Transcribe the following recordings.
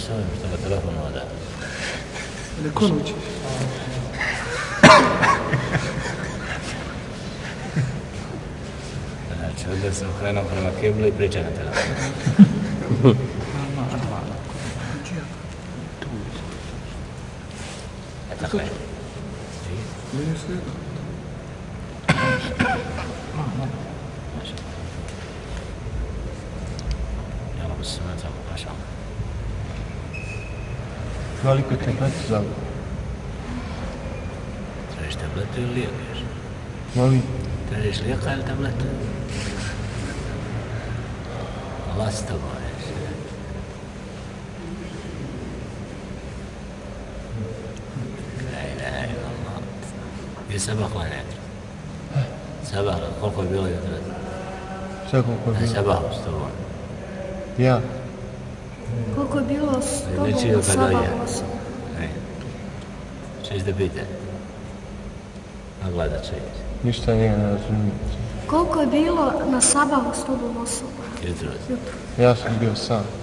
Šta je s ovim što ga telefon oda? Neko noći. Znači, ovdje sam krenuo prema kiblu i priča na telefonu. E tako je. Meni je sve jedno. Ja mogu se smati samo pašao. Koliko te pati za Tražiš tabletu ili lijek još? Molim, Tražiš lijeka ili tabletu? Allah s tobom je. La ilaha illallah. Je sabah klanjati. Sabah, koliko je bilo jutra? sve koliko je Na bilo. sabahu s tobom. Ja, Koliko ništa nije ne razumijem. Koliko je bilo na sabahu s tobom osoba? Jutro. Ja sam bio sam.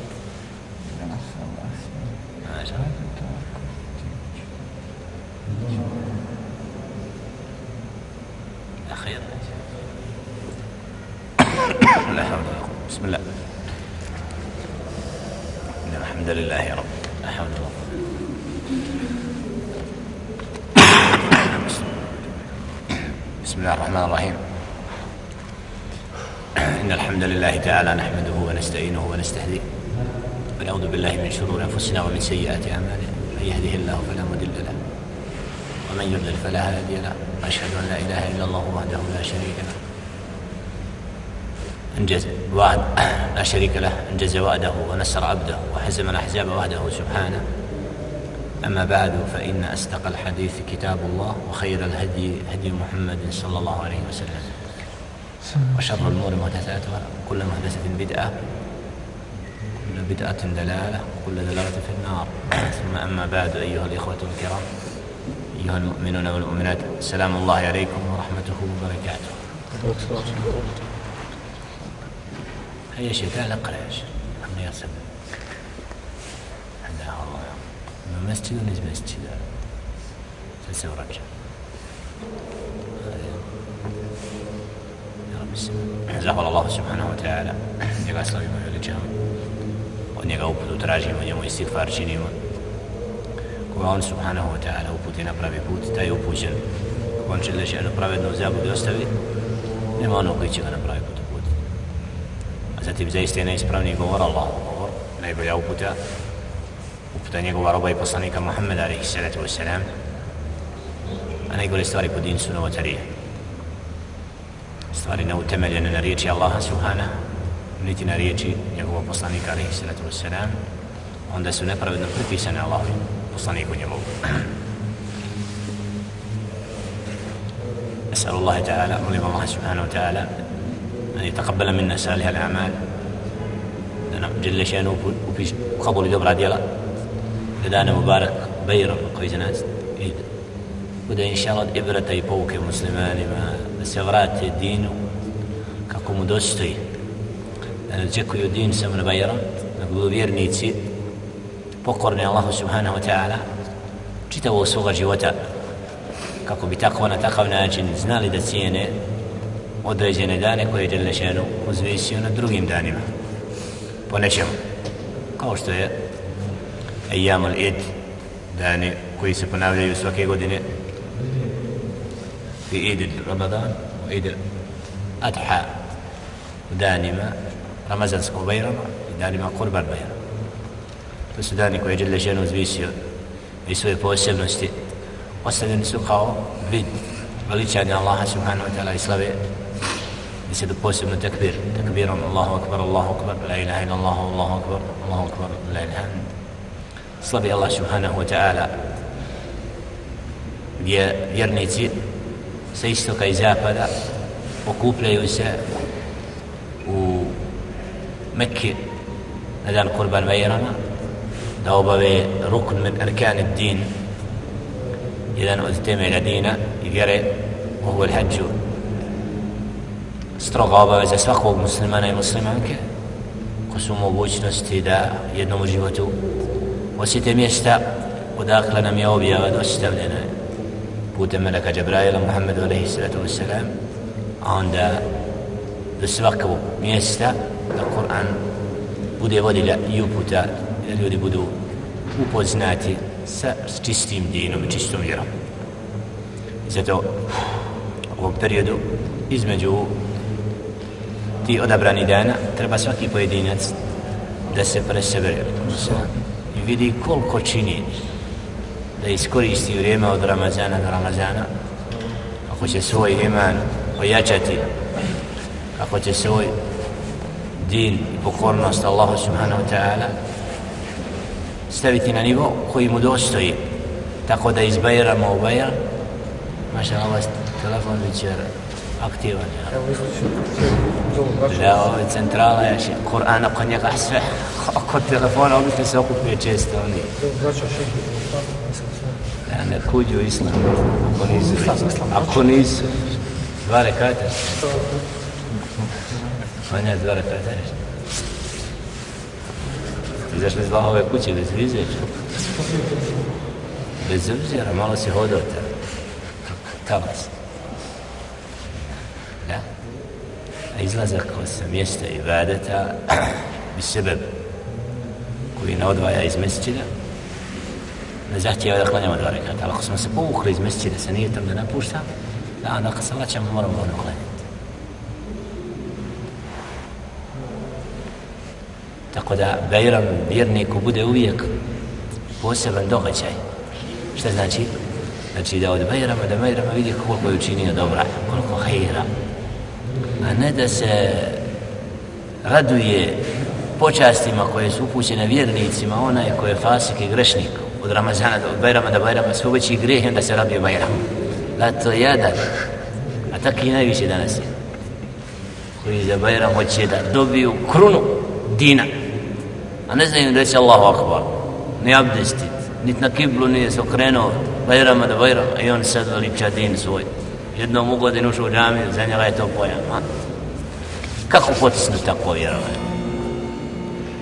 أنفسنا ومن سيئات أعمالنا من يهده الله فلا مضل له ومن يضلل فلا هادي له. أشهد أن لا إله إلا الله وحده لا شريك له. أنجز وعد لا شريك له. أنجز وعده ونصر عبده وحزم الأحزاب وحده سبحانه. أما بعد فإن أصدق الحديث كتاب الله وخير الهدي هدي محمد صلى الله عليه وسلم. وشر الأمور محدثاتها كل محدثة بدعة بدعة دلالة وكل دلالة في النار. ثم أما بعد أيها الإخوة الكرام أيها المؤمنون والمؤمنات سلام الله عليكم ورحمته وبركاته. هيا شيء تعال اقرأ يا شيخ. أمني يصب حداه الله من مسجد ونز مسجد. سلسل ورجع. يا رب السلام. زهر الله سبحانه وتعالى. njega slavimo i veličamo od njega uputu tražimo njemu istighfar činimo. Koga on subhanahu wa ta'ala uputi na pravi put taj je upućen. Koga on će da će jednu pravednu zabudu ostavi nema ono koji će ga na pravi put uputi. a zatim zaista je najispravniji govor Allah govor najbolja uputa. Uputa njegova roba i poslanika Muhammeda alaihi salatu wassalam. A najgore stvari po din su novotarije. Stvari neutemeljene na riječi Allaha subhanahu niti na riječi njegovog poslanika alaihi salatu wassalam onda su nepravedno pripisane Allahu poslaniku njegovu. أسأل الله تعالى ولم الله سبحانه وتعالى أن يتقبل منا صالح الأعمال لنا جل شأنه وفي قبول دبر ديلا لدانا مبارك بير قويزنات إيد وده إن شاء الله إبرة يبوك مسلمان ما سغرات الدين kako mu dostoji da ne očekuju din sam na bajera, da budu vjernici, pokorni Allahu subhanahu wa ta'ala, čitavog svoga života, kako bi tako na takav način znali da cijene određene dane koje je Đelešanu uzvisio na drugim danima. Po nečemu. Kao što je Ejamul Id, dani koji se ponavljaju svake godine fi Id Ramadan, u Id Adha, danima Ramazanskog Bajrama i danima Kurban Bajrama. To su dani koje je Đelešenu uzvisio i svoje posebnosti ostavljeni su kao vid veličanja Allaha subhanahu wa ta'ala i slave i se posebno takbir takbirom Allahu akbar, Allahu akbar la ilaha ila Allahu, Allahu akbar Allahu akbar, la ilaha slavi Allah subhanahu wa ta'ala gdje vjernici sa istoka i zapada okupljaju se Mekke na dan Kurban Bajrama da obave rukn min arkan din jedan od temelja dina i vjere ovo je hađu stroga obaveza svakog muslimana i muslimanke ko su mogućnosti da jednom u životu osjete mjesta odakle nam je objava dostavljena putem Meleka Džabraila Muhammedu alaihi sallatu wasalam a onda do svakog mjesta da Kur'an bude vodilja i uputa da ljudi budu upoznati sa čistim dinom i čistom vjerom. I zato u ovom periodu između ti odabrani dana treba svaki pojedinac da se presebere i vidi koliko čini da iskoristi vrijeme od Ramazana do Ramazana ako će svoj iman ojačati ako će svoj din i pokornost Allahu subhanahu wa ta'ala staviti na nivo koji mu dostoji. Tako da iz Bajrama u Bajram maša Allah telefon večer aktivan ja. da ovo je centrala ja še Kur'an oko njega sve oko telefona obično se okupuje često oni da ne kuđu islam ako nisu ako nisu dva rekata on je dva rekata izašli iz ove kuće bez vize bez obzira malo si hodao tamo talas. Da? A izlazak sa mjesta i vadeta bi sebe koji ne odvaja iz mesečida ne zahtjeva da klanjamo dva rekata. Ali ako smo se povukli iz mesečida sa nijetom da napušta da onda kad se vraćamo moramo ono klanjati Tako da Bajram vjerniku bude uvijek poseban događaj. Šta znači? Znači da od Bajrama do Bajrama vidi koliko je učinio dobra, koliko hejra. A ne da se raduje počastima koje su upućene vjernicima, onaj koji je fasik i grešnik od Ramazana do Bajrama do Bajrama, sve veći greh da se raduje Bajram. Da to je jadan. A tako i najviše danas je. Koji za Bajram hoće da dobiju krunu dina. A ne znaju reći Allahu akbar. Ni abdestit. Niti na kiblu nije se okrenuo Bajrama do Bajrama. I on sad veliča din svoj. Jednom u godinu ušao u džamiju, za njega je to pojam. A? Kako potisnu tako vjerovanje?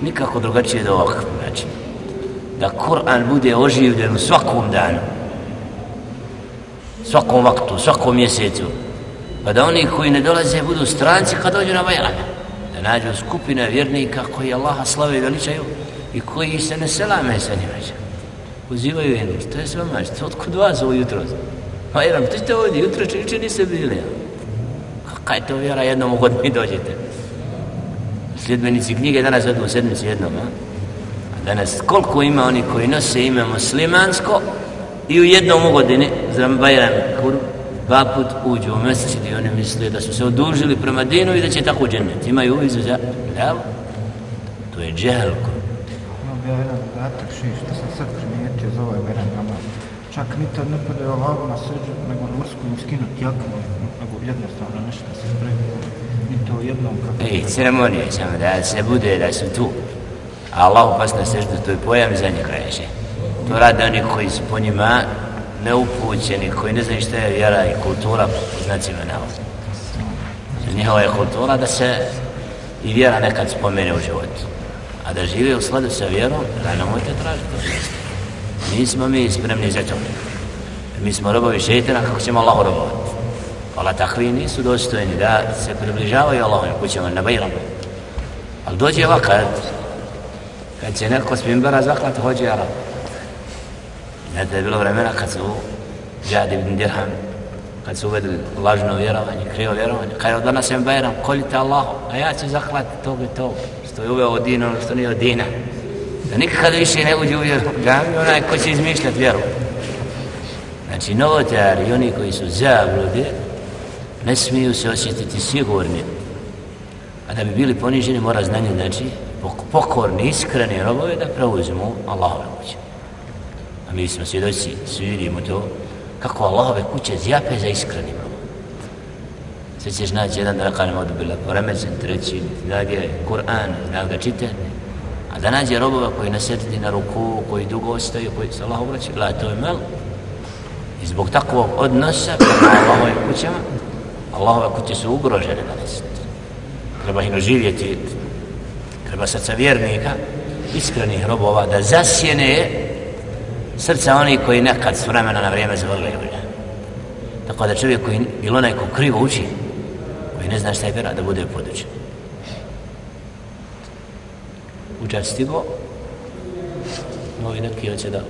Nikako drugačije da ovakav način. Da Kur'an bude oživljen u svakom danu. Svakom vaktu, svakom mjesecu. Pa da oni koji ne dolaze budu stranci kad dođu na Bajrama nađu skupine vjernika koji Allaha slave i veličaju i koji se ne selame sa njima. Uzivaju jednu, to je s vama, što otkud vas ovo jutro? Ma jedan, ti ste ovdje, jutro će juče niste bili. Kakva je to vjera, jednom u godini dođete. Sljedbenici knjige danas odu u sedmici jednom, a? a danas koliko ima oni koji nose ime muslimansko i u jednom u godini za Bajram Kurb, dva put uđu u mesec i oni misle da su se odužili prema dinu i da će tako džennet. Imaju uvizu za ljavu. To je džehelko. Imam ja jedan dodatak še, što sam sad primijetio za ovaj veren namaz. Čak ni tad ne pade ovako na srđu, nego na im skinuti jaknu, nego jednostavno nešto da se spremi. Ni to jednom kako... Ej, ceremonije samo da se bude da su tu. Allah pas na srđu, to je pojam za njih reže. To rade oni koji su po njima neupućeni, koji ne znaju šta je vjera i kultura, znacima navod. Njihova je kultura da se i vjera nekad spomene u životu. A da žive u sladu sa vjerom, da nemojte tražiti. Nismo mi spremni za to. Mi smo robovi šeitana kako ćemo Allahu robovati. Allah takvi nisu dostojni da se približavaju Allahu kućama na bajramu. Ali dođe vakat, kad će neko s mimbera zaklat, hođe Arab. da je bilo vremena kad su Džad ibn Dirham, kad su uvedili lažno vjerovanje, krivo vjerovanje, kad je danas im Bajram, kolite Allahu, a ja ću zaklati tog i tog, što je uveo od dina, ono što nije od dina. Da nikad više ne uđe u vjeru, džami onaj ko će izmišljati vjeru. Znači, novotari, oni koji su zabludi, ne smiju se osjetiti sigurni. A da bi bili poniženi, mora znanje, znači, pokorni, iskreni robove da preuzmu Allahove kuće. A mi smo svjedoci, svi vidimo to, kako Allahove kuće zjape za iskrenim Sve ćeš naći jedan da ne kanem od bila poremećen, treći, da je Kur'an, da ga čite, a da nađe robova koji na na ruku, koji dugo ostaju, koji se Allah obraća, gleda, to je malo. I zbog takvog odnosa prema Allahove kućama, Allahove kuće su ugrožene danas. Treba ih živjeti, treba srca vjernika, iskrenih robova, da zasjene srca oni koji nekad s vremena na vrijeme zavrljaju. Tako da čovjek koji, ili onaj ko krivo uči, koji ne zna šta je vjera, da bude podučen. Učač stigo, novi neki hoće da...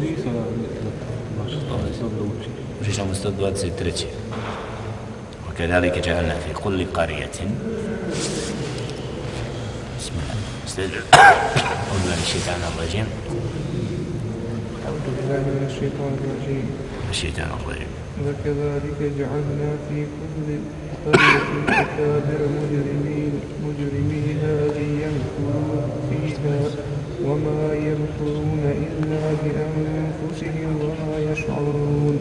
Nisam da baš dobro učim. Učiš nam u 123. وكذلك جعلنا في كل قرية بسم الله استدعوا أعوذ بالله من الشيطان الرجيم أعوذ بالله من الشيطان الرجيم. الشيطان الرجيم. وكذلك جعلنا في كل قرية أكابر مجرمين مجرميها ليمكروا فيها وما يمكرون إلا بأنفسهم وما يشعرون.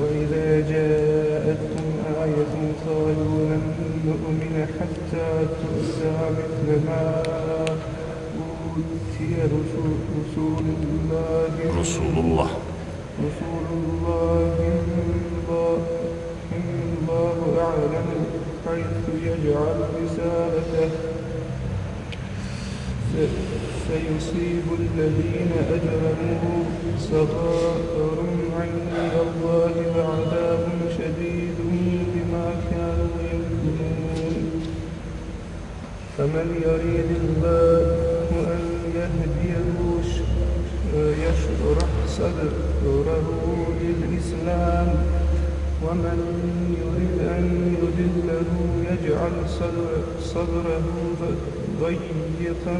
وإذا جاءتهم آية قالوا لن نؤمن حتى تؤتى مثل ما أوتي رسول, رسول الله. رسول الله رسول الله الله أعلم حيث يجعل رسالته سيصيب الذين أجرموا صغار عند الله وعذاب شديد بما كانوا يكذبون فمن يريد الله يهديه يشرح صدره للإسلام. ومن يريد أن يضله يجعل صدر صدره ضيقا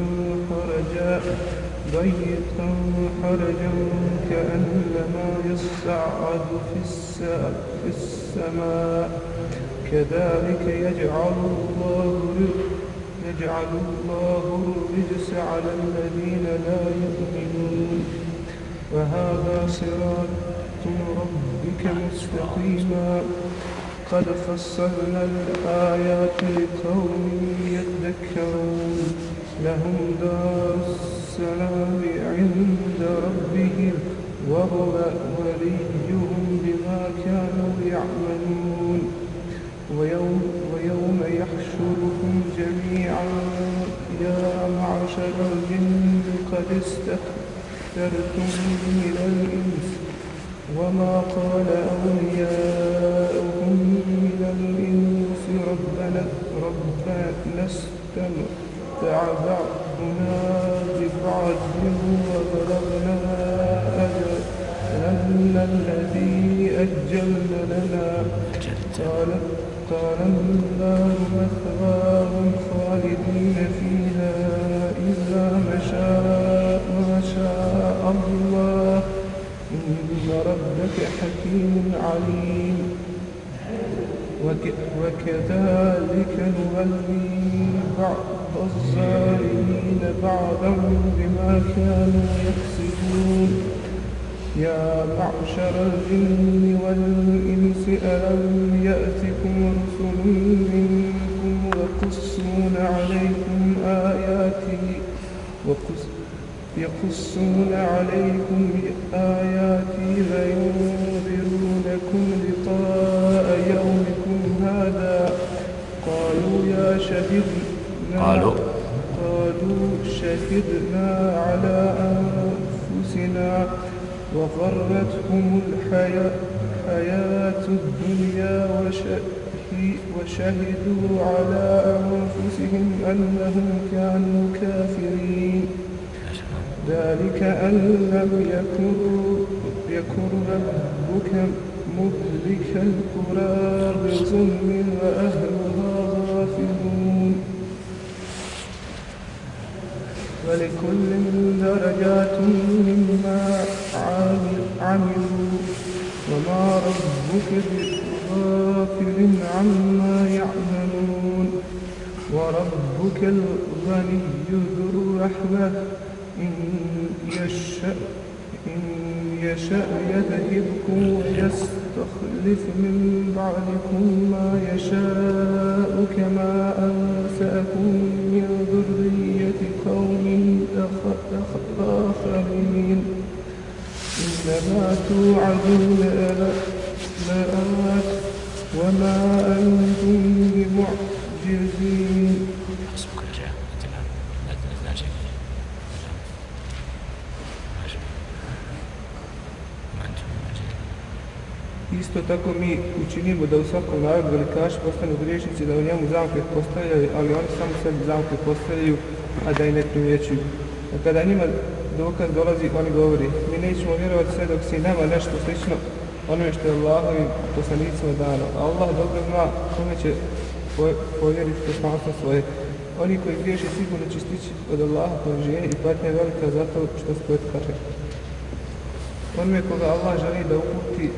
حرجا ضيقا حرجا كأنما يصعد في الس- في السماء. كذلك يجعل الله يجعل الله الرجس على الذين لا يؤمنون. وهذا صراط ربك مستقيما. قد فصلنا الآيات لقوم يذكرون. لهم دار السلام عند ربهم وهو وليهم بما كانوا يعملون. ويوم, ويوم يحشرهم جميعا. يا معشر الجن قد استكثرتم من الإنس وما قال أولياؤهم من الإنس ربنا ربنا استمتع بعضنا ببعض وبلغنا أجلنا الذي أجلنا لنا. قال قال النار مثواهم خالدين فيها إلا ما شاء ما شاء الله. إن ربك حكيم عليم. وك وكذلك نولي بعض الظالمين بعضا بما كانوا يكسبون. يا معشر الجن والإنس ألم يأتكم رسل منكم يقصون عليكم آياتي وقص يقصون عليكم آياتي وينذرونكم لقاء يومكم هذا. قالوا يا شهدنا قالوا. قالوا شهدنا على أنفسنا. وغرتهم الحياة حياة الدنيا وشهدوا على أنفسهم أنهم كانوا كافرين. ذلك أن لم يكن ربك مهلك القرى بظلم وأهلها غافلون. ولكل درجات مما عملوا وما ربك بغافل عما يعملون. وربك الغني ذو الرحمة. إن يشأ إن يشأ يذهبكم ويستخلف من بعدكم ما يشاء كما أنسأكم من ذرية قوم آخرين إنما توعدون لآت لآت وما أنتم بمعجزين حسبك الرجاء أنت الآن لا لا شيء ما أنتم بمعجزين. Isto tako mi učinimo da u svakom narodu velikaši postanu griješnici, da u njemu zamke postavljaju, ali oni samo sebi zamke postavljaju, a da i ne primjećuju. A kada njima dokaz dolazi, oni govori, mi nećemo vjerovati sve dok si nama nešto slično onome što je Allahovim poslanicima dano. A Allah dobro zna kome će povjeriti poslanstvo svoje. Oni koji griješi sigurno će stići od Allaha poniženje i patnja je velika zato što spletkače. Onome koga Allah želi da uputi,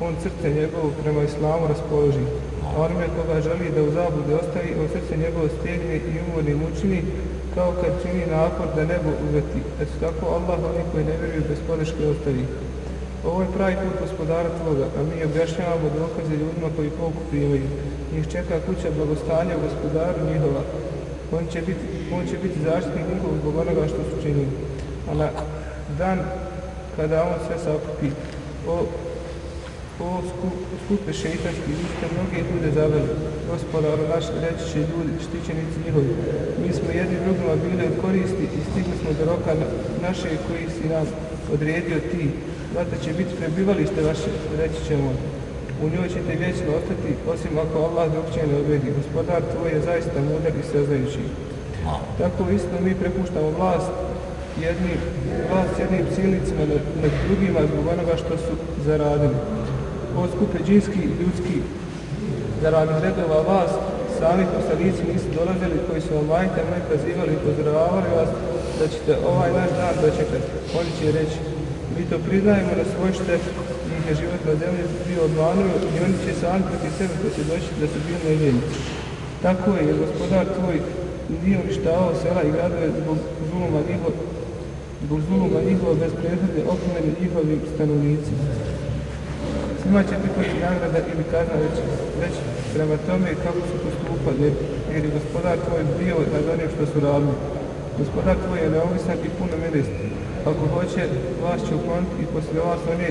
on srce njegovo prema islamu raspoloži. A onome koga želi da u zabude ostavi, on srce njegovo stegne i umornim učini, kao kad čini napor da nebo uveti. Eto tako Allah oni koji ne vjeruju bez podrške ostavi. Ovo je pravi put gospodara tvoga, a mi objašnjavamo dokaze ljudima koji pouku primaju. Njih čeka kuća blagostanja u gospodaru njihova. On će biti, on će biti zaštitnik njihov zbog onoga što su činili. A na dan kada on sve sakupi, o, o skupe šeitanski, vi ste mnoge ljude zaveli. Gospodaru naš, reći će ljudi, štićenici njihovi. Mi smo jedni drugima bili od koristi i stigli smo do roka naše koji si nam odredio ti. Zato će biti prebivalište vaše, reći ćemo. U njoj ćete vječno ostati, osim ako Allah drugčije ne odvedi. Gospodar tvoj je zaista mudar i sveznajući. Tako isto mi prepuštamo vlast jednim, vlast jednim silnicima nad, nad drugima zbog onoga što su zaradili. Ovo skupe džinski i ljudski zaradnih redova vas, sami poslanici nisu dolazili koji su vam majte moj kazivali i pozdravavali vas da ćete ovaj naš dan dočekati. Oni će reći, mi to priznajemo na svoj štet, njih je život na zemlji bio obmanuo i oni će sami proti sebe posvjedočiti da su bili nevjernici. Tako je, jer gospodar tvoj nije uništavao sela i gradove zbog zuluma njihova, zbog zuluma njihova bez prethodne opomene njihovim stanovnicima. Svima će pripati nagrada ili kazna već, već prema tome kako su postupali, jer, je gospodar tvoj bio nad onim što su radili. Gospodar tvoj je neovisan i puno milist. Ako hoće, vas će ukloniti i poslije vas one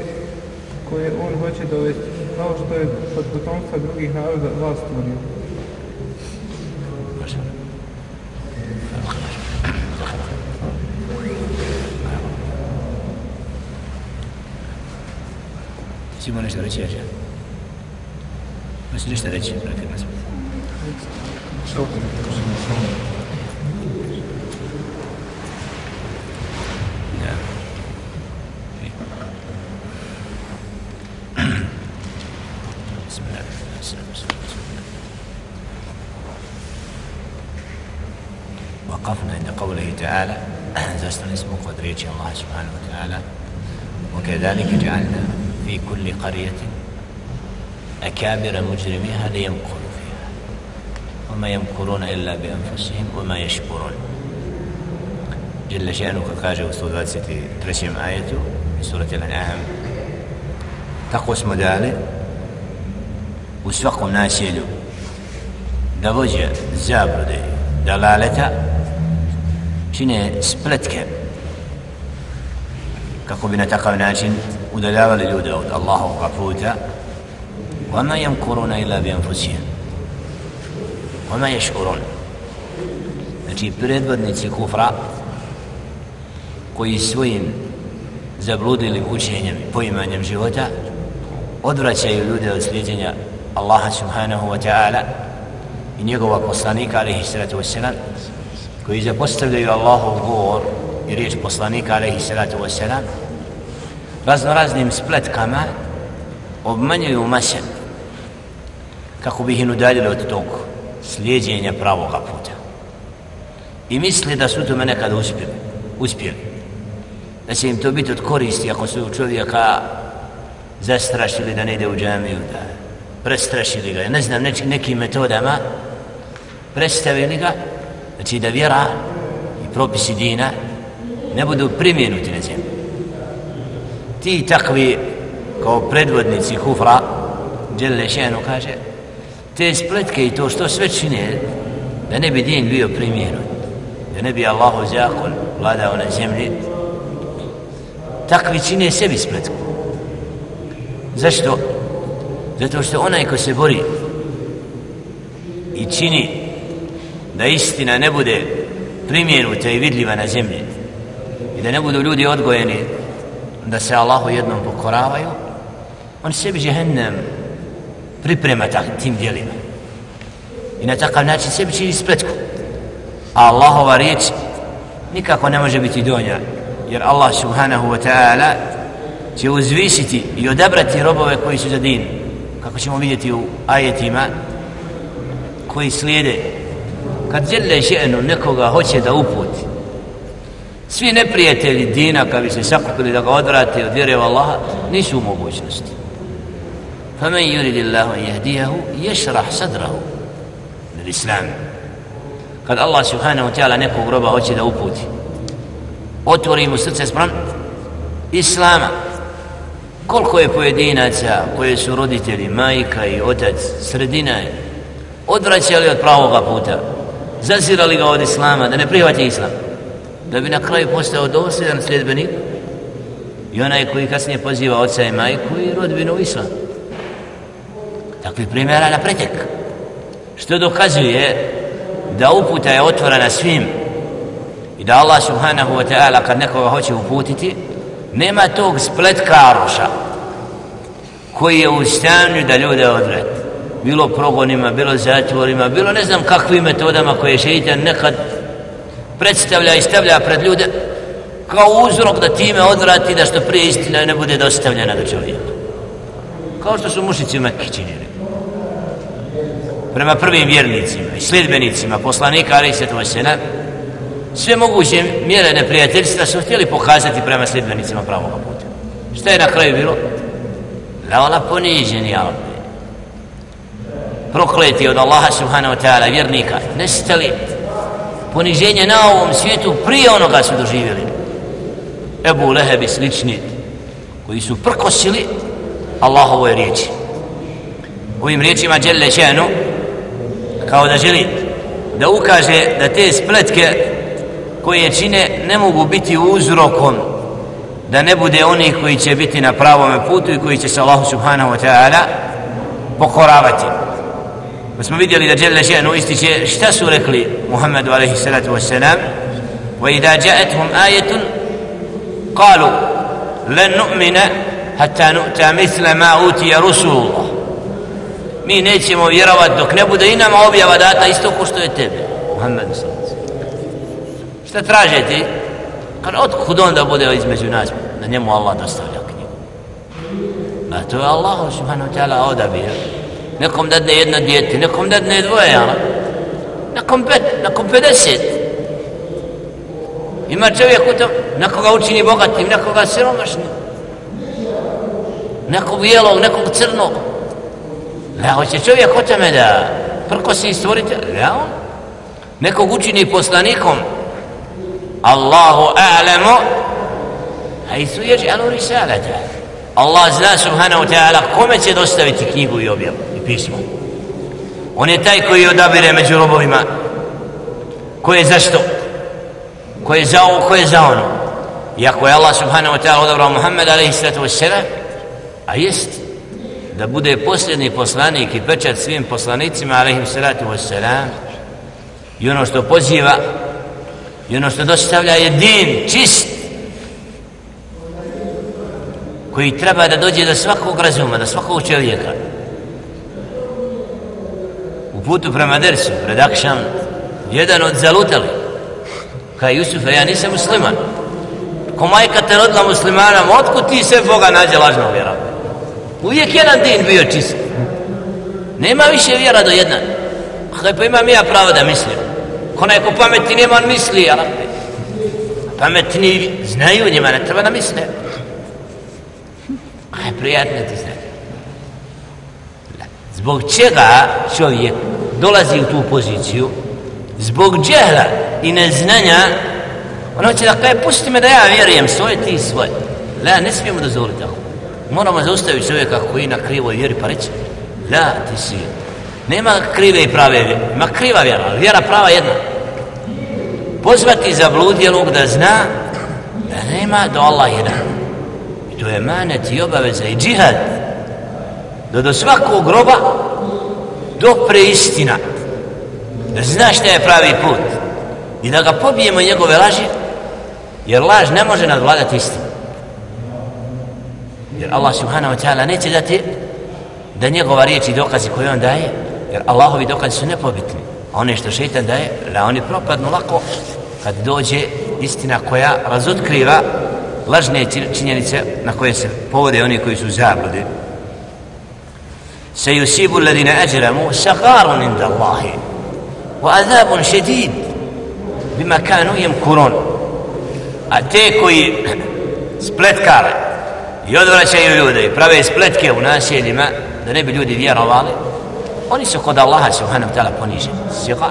koje on hoće dovesti, kao što je od potomstva drugih naroda vas stvorio. Simo nešto reći, Ježe? Možeš nešto reći, brate, nas. Što? قرية أكابر مجرميها ليمكروا فيها وما يمكرون إلا بأنفسهم وما يشكرون. جل شأنه كاجة وصولات ستي ترسم آيته في سورة الأنعام. تقوس مدالي وسفق ناسيلو دبوجة زابر دي دلالتا. شنو سبلت كاكو بنا تقو ناشين. udaljavali ljude od Allahovog puta وما يمكرون إلا بأنفسهم وما يشعرون znači predvodnici kufra koji svojim zabludilim učenjem i poimanjem života odvraćaju ljude od slijedjenja Allaha subhanahu wa ta'ala i njegova poslanika alaihi salatu wassalam koji zapostavljaju Allahov govor i riječ poslanika alaihi salatu wassalam raznoraznim spletkama obmanjuju mase kako bi ih udaljili od tog slijedjenja pravoga puta. I misli da su tome nekad uspjeli uspjeli. Da će im to biti od koristi ako su čovjeka zastrašili da ne ide u džamiju da prestrašili ga ne znam neč, nekim metodama predstavili ga znači da vjera i propisi dina ne budu primjenuti na zemlji ti takvi kao predvodnici kufra Đelle Šenu kaže te spletke i to što sve čine da ne bi din bio primjenut da ne bi Allahu zakon vladao na zemlji takvi čine sebi spletku zašto? zato što onaj ko se bori i čini da istina ne bude primjenuta i vidljiva na zemlji i da ne budu ljudi odgojeni da se Allahu jednom pokoravaju on sebi žehennem priprema tak, tim dijelima i na takav način sebi čini spletku. A Allahova riječ nikako ne može biti donja jer Allah subhanahu wa ta'ala će uzvisiti i odabrati robove koji su za din. Kako ćemo vidjeti u ajetima koji slijede. Kad žele še'nu nekoga hoće da uputi svi neprijatelji dina kad bi se sakupili da ga odvrate od vjere Allaha nisu u mogućnosti فمن يريد الله أن يهديه يشرح صدره للإسلام kad Allah subhanahu wa ta'ala nekog roba hoće da uputi otvori mu srce sprem Islama koliko je pojedinaca koje su roditelji, majka i otac, sredina je odvraćali od pravoga puta zazirali ga od Islama da ne prihvati Islam da bi na kraju postao dosljedan sljedbenik i onaj koji kasnije poziva oca i majku i rodbinu u Islam. Takvi primjera na pretek. Što dokazuje da uputa je otvorena svim i da Allah subhanahu wa ta'ala kad nekoga hoće uputiti nema tog spletkaroša koji je u stanju da ljude odvrati. Bilo progonima, bilo zatvorima, bilo ne znam kakvim metodama koje šeitan nekad predstavlja i stavlja pred ljude kao uzrok da time odvrati da što prije istina ne bude dostavljena do čovjeka. Kao što su mušici u Mekke činili. Prema prvim vjernicima i sljedbenicima poslanika Ali Svetu Sena sve moguće mjere neprijateljstva su htjeli pokazati prema sljedbenicima pravog puta. Šta je na kraju bilo? La ona poniženi Alpe. prokleti od Allaha subhanahu wa ta'ala vjernika nestali poniženje na ovom svijetu prije onoga su doživjeli. Ebu Leheb i slični koji su prkosili Allahovoj riječi. Ovim riječima Đelle Šenu kao da želi da ukaže da te spletke koje čine ne mogu biti uzrokom da ne bude onih koji će biti na pravom putu i koji će se Allahu subhanahu wa ta'ala pokoravati. Pa smo vidjeli da Đelle Še'nu ističe šta su rekli Muhammedu alaihi salatu wassalam wa idha ja'atuhum ayatun qalu lan nu'mina hatta nu'ta mithla ma utiya rusulullah mi nećemo vjerovat dok ne bude i nama objava data isto ko što je tebe Muhammedu salatu šta traže ti kad otkud onda bude između nas da njemu Allah dostavlja knjigu a to je Allah subhanahu wa ta'ala odabir nekom dadne jedno dijete, nekom dadne dvoje, ali nekom pet, nekom pedeset. Ima čovjek u tom, nekoga učini bogatim, nekoga siromašnim. Nekog bijelog, nekog crnog. Ne, hoće čovjek o tome da prkosi stvorite, ne, nekog učini poslanikom. Allahu a'lamu hajthu jeđalu risalata. Allah zna subhanahu wa ta'ala kome će dostaviti knjigu i objavu pismo. On je taj koji odabire među robovima ko je za što, ko je za ovo, ko je za ono. Iako je Allah subhanahu wa ta'ala odabrao Muhammed alaihi sallatu wa sallam, a jest da bude posljedni poslanik i pečat svim poslanicima alaihi sallatu wa sallam i ono što poziva i ono što dostavlja je din čist koji treba da dođe do svakog razuma, do svakog čovjeka putu prema dersu, pred Akšan, jedan od zalutali, Kaj Jusufa, ja nisam musliman. Ko majka te rodila muslimana, otkud ti sve Boga nađe lažno vjera? Uvijek jedan din bio čist. Nema više vjera do jedna. Kaj pa imam ja pravo da mislim. Ko neko pameti nema, on misli, ali pametni znaju njima, ne treba da misle. Aj, prijatno ti znaju. Zbog čega čovjek dolazi u tu poziciju zbog džehla i neznanja ono će da kaže pusti me da ja vjerujem svoje ti svoje La, ne smijemo dozvoliti tako. Moramo zaustaviti čovjeka koji je na krivoj vjeri pa reći, la, ti si, nema krive i prave vjere, ima kriva vjera, ali vjera prava jedna. Pozvati zabludjelog da zna da nema do Allah jedan. I to je manet i obaveza i džihad. Da do svakog groba dopre istina. Da zna šta je pravi put. I da ga pobijemo njegove laži, jer laž ne može nadvladati istinu. Jer Allah subhanahu wa ta'ala neće dati da njegova riječ i dokazi koje on daje, jer Allahovi dokazi su nepobitni. A one što šeitan daje, da oni propadnu lako kad dođe istina koja razotkriva lažne činjenice na koje se povode oni koji su zabludi. سيصيب الذين أجرموا صغار عند الله وعذاب شديد بما كانوا يمكرون a te koji spletkare i odvraćaju ljude i prave spletke u naseljima da ne bi ljudi vjerovali oni su kod Allaha subhanahu ta'ala poniženi sigar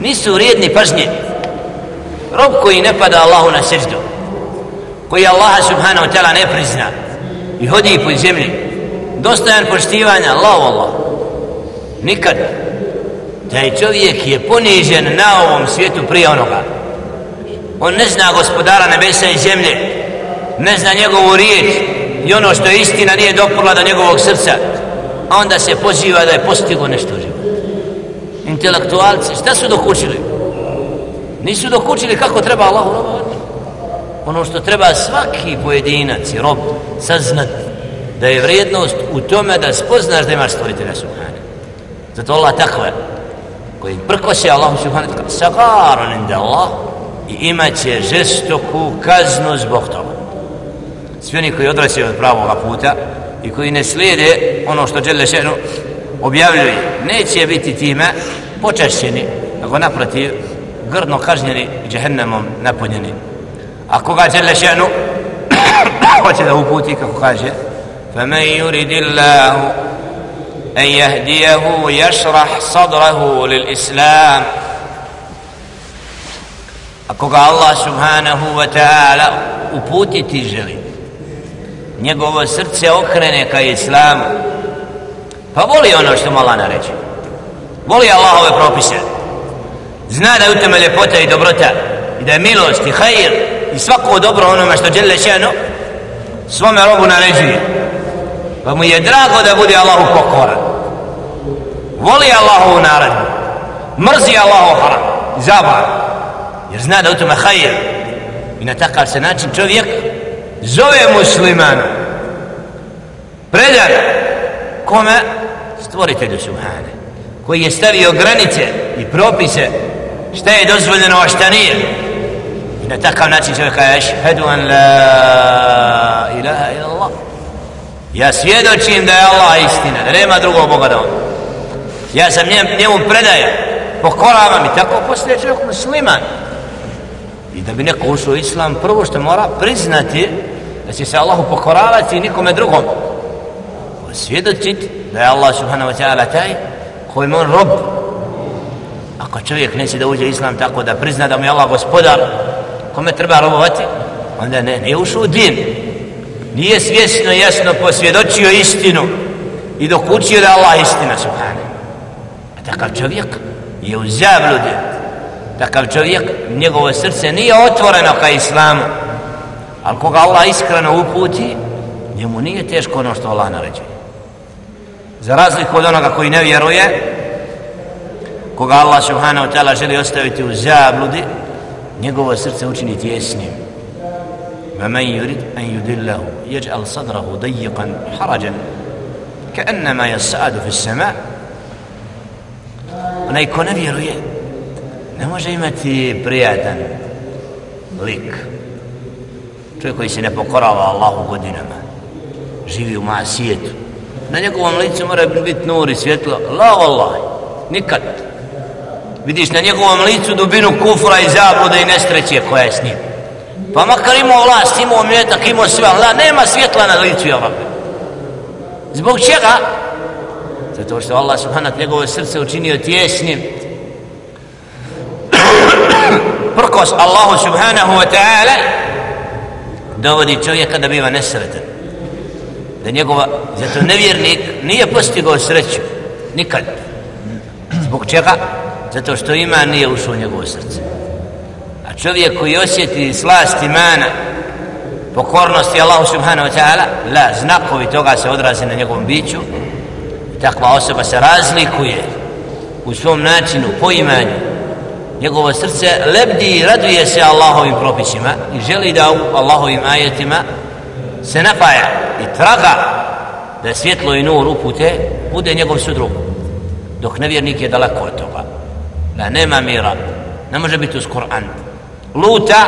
nisu vrijedni pažnje rob koji ne pada Allahu na seždu koji Allaha subhanahu ta'ala ne prizna i hodi po zemlji dostajan poštivanja Allah Allah nikad. Taj čovjek je ponižen na ovom svijetu prije onoga. On ne zna gospodara nebesa i zemlje. Ne zna njegovu riječ. I ono što je istina nije doprla do njegovog srca. A onda se poziva da je postigo nešto živo intelektualci šta su dokučili? Nisu dokučili kako treba Allah robovati. Ono što treba svaki pojedinac i rob saznati da je vrijednost u tome da spoznaš da imaš stvoritelja Subhane zato Allah takve koji prkose Allahu Subhane sagarun inda Allah i imat će žestoku kaznu zbog toga. Svi oni koji odraćaju od pravoga puta i koji ne slijede ono što Đele Šenu objavljuje, neće biti time počašćeni, nego naprotiv, grdno kažnjeni i džehennemom napunjeni. A koga Đele Šenu hoće da uputi, kako kaže, فمن يرد الله أن يهديه يشرح صدره للإسلام ako ga Allah subhanahu wa ta'ala uputiti želi njegovo srce okrene ka islamu pa voli ono što mu Allah naređe voli Allahove propise zna da je u tome ljepota i dobrota i da je milost i hajir i svako dobro onome što žele šeno svome robu naređuje pa mu je drago da bude Allahu pokoran. Voli Allahovu naredbu. Mrzi Allahu haram. Zabar. Jer zna da u tome hajir i na takav se način čovjek zove muslimana predan. Kome? Stvoritelju Subhane. Koji je stavio granice i propise šta je dozvoljeno a šta nije. I na takav način čovjek kaže ašhedu an la ilaha ila Allah ja svjedočim da je Allah istina da nema drugog Boga da on ja sam njem, njemu predajem pokoravam i tako poslije čovjek musliman I da bi neko ušao u islam, prvo što mora priznati da će se Allahu pokoravati nikome drugom. Svjedočiti da je Allah subhanahu wa ta'ala taj koji on rob. Ako čovjek neće da uđe u islam tako da prizna da mu je Allah gospodar, kome treba robovati, onda ne, ne ušao u din. Nije svjesno, jasno posvjedočio istinu i dok učio da Allah istina subhanahu. A takav čovjek je u zabludi takav čovjek, njegovo srce nije otvoreno ka islamu, ali koga Allah iskreno uputi, njemu nije teško ono što Allah naređuje. Za razliku od onoga koji ne vjeruje, koga Allah subhanahu wa ta'ala želi ostaviti u zabludi, njegovo srce učini tjesnim. ومن يريد أن يدله يجعل صدره ضيقا حرجا كأنما يصعد في السماء onaj ko ne vjeruje ne može imati prijatan lik čovjek koji se ne pokorava Allahu godinama živi u masijetu na njegovom licu mora biti nur i svjetlo la Allah nikad vidiš na njegovom licu dubinu kufra i zablude i nestreće koja je s njim pa makar imao vlast, imao mjetak, imao sve la, nema svjetla na licu ja rabbi zbog čega? zato što Allah subhanat njegovo srce učinio tjesnim prkos Allahu subhanahu wa ta'ala dovodi čovjeka da biva nesretan. Da njegova, zato nevjernik nije postigao sreću, nikad. Zbog čega? Zato što ima nije ušao u njegovo srce. Čovjek koji osjeti slast imana, pokornosti Allahu subhanahu wa ta'ala, la, znakovi toga se odraze na njegovom biću, takva osoba se razlikuje u svom načinu, poimanju, njegovo srce lebdi i raduje se Allahovim propisima i želi da u Allahovim ajetima se napaja i traga da svjetlo i nur upute bude njegov sudrug dok nevjernik je daleko od toga. Da nema mira ne može biti uz Kur'an luta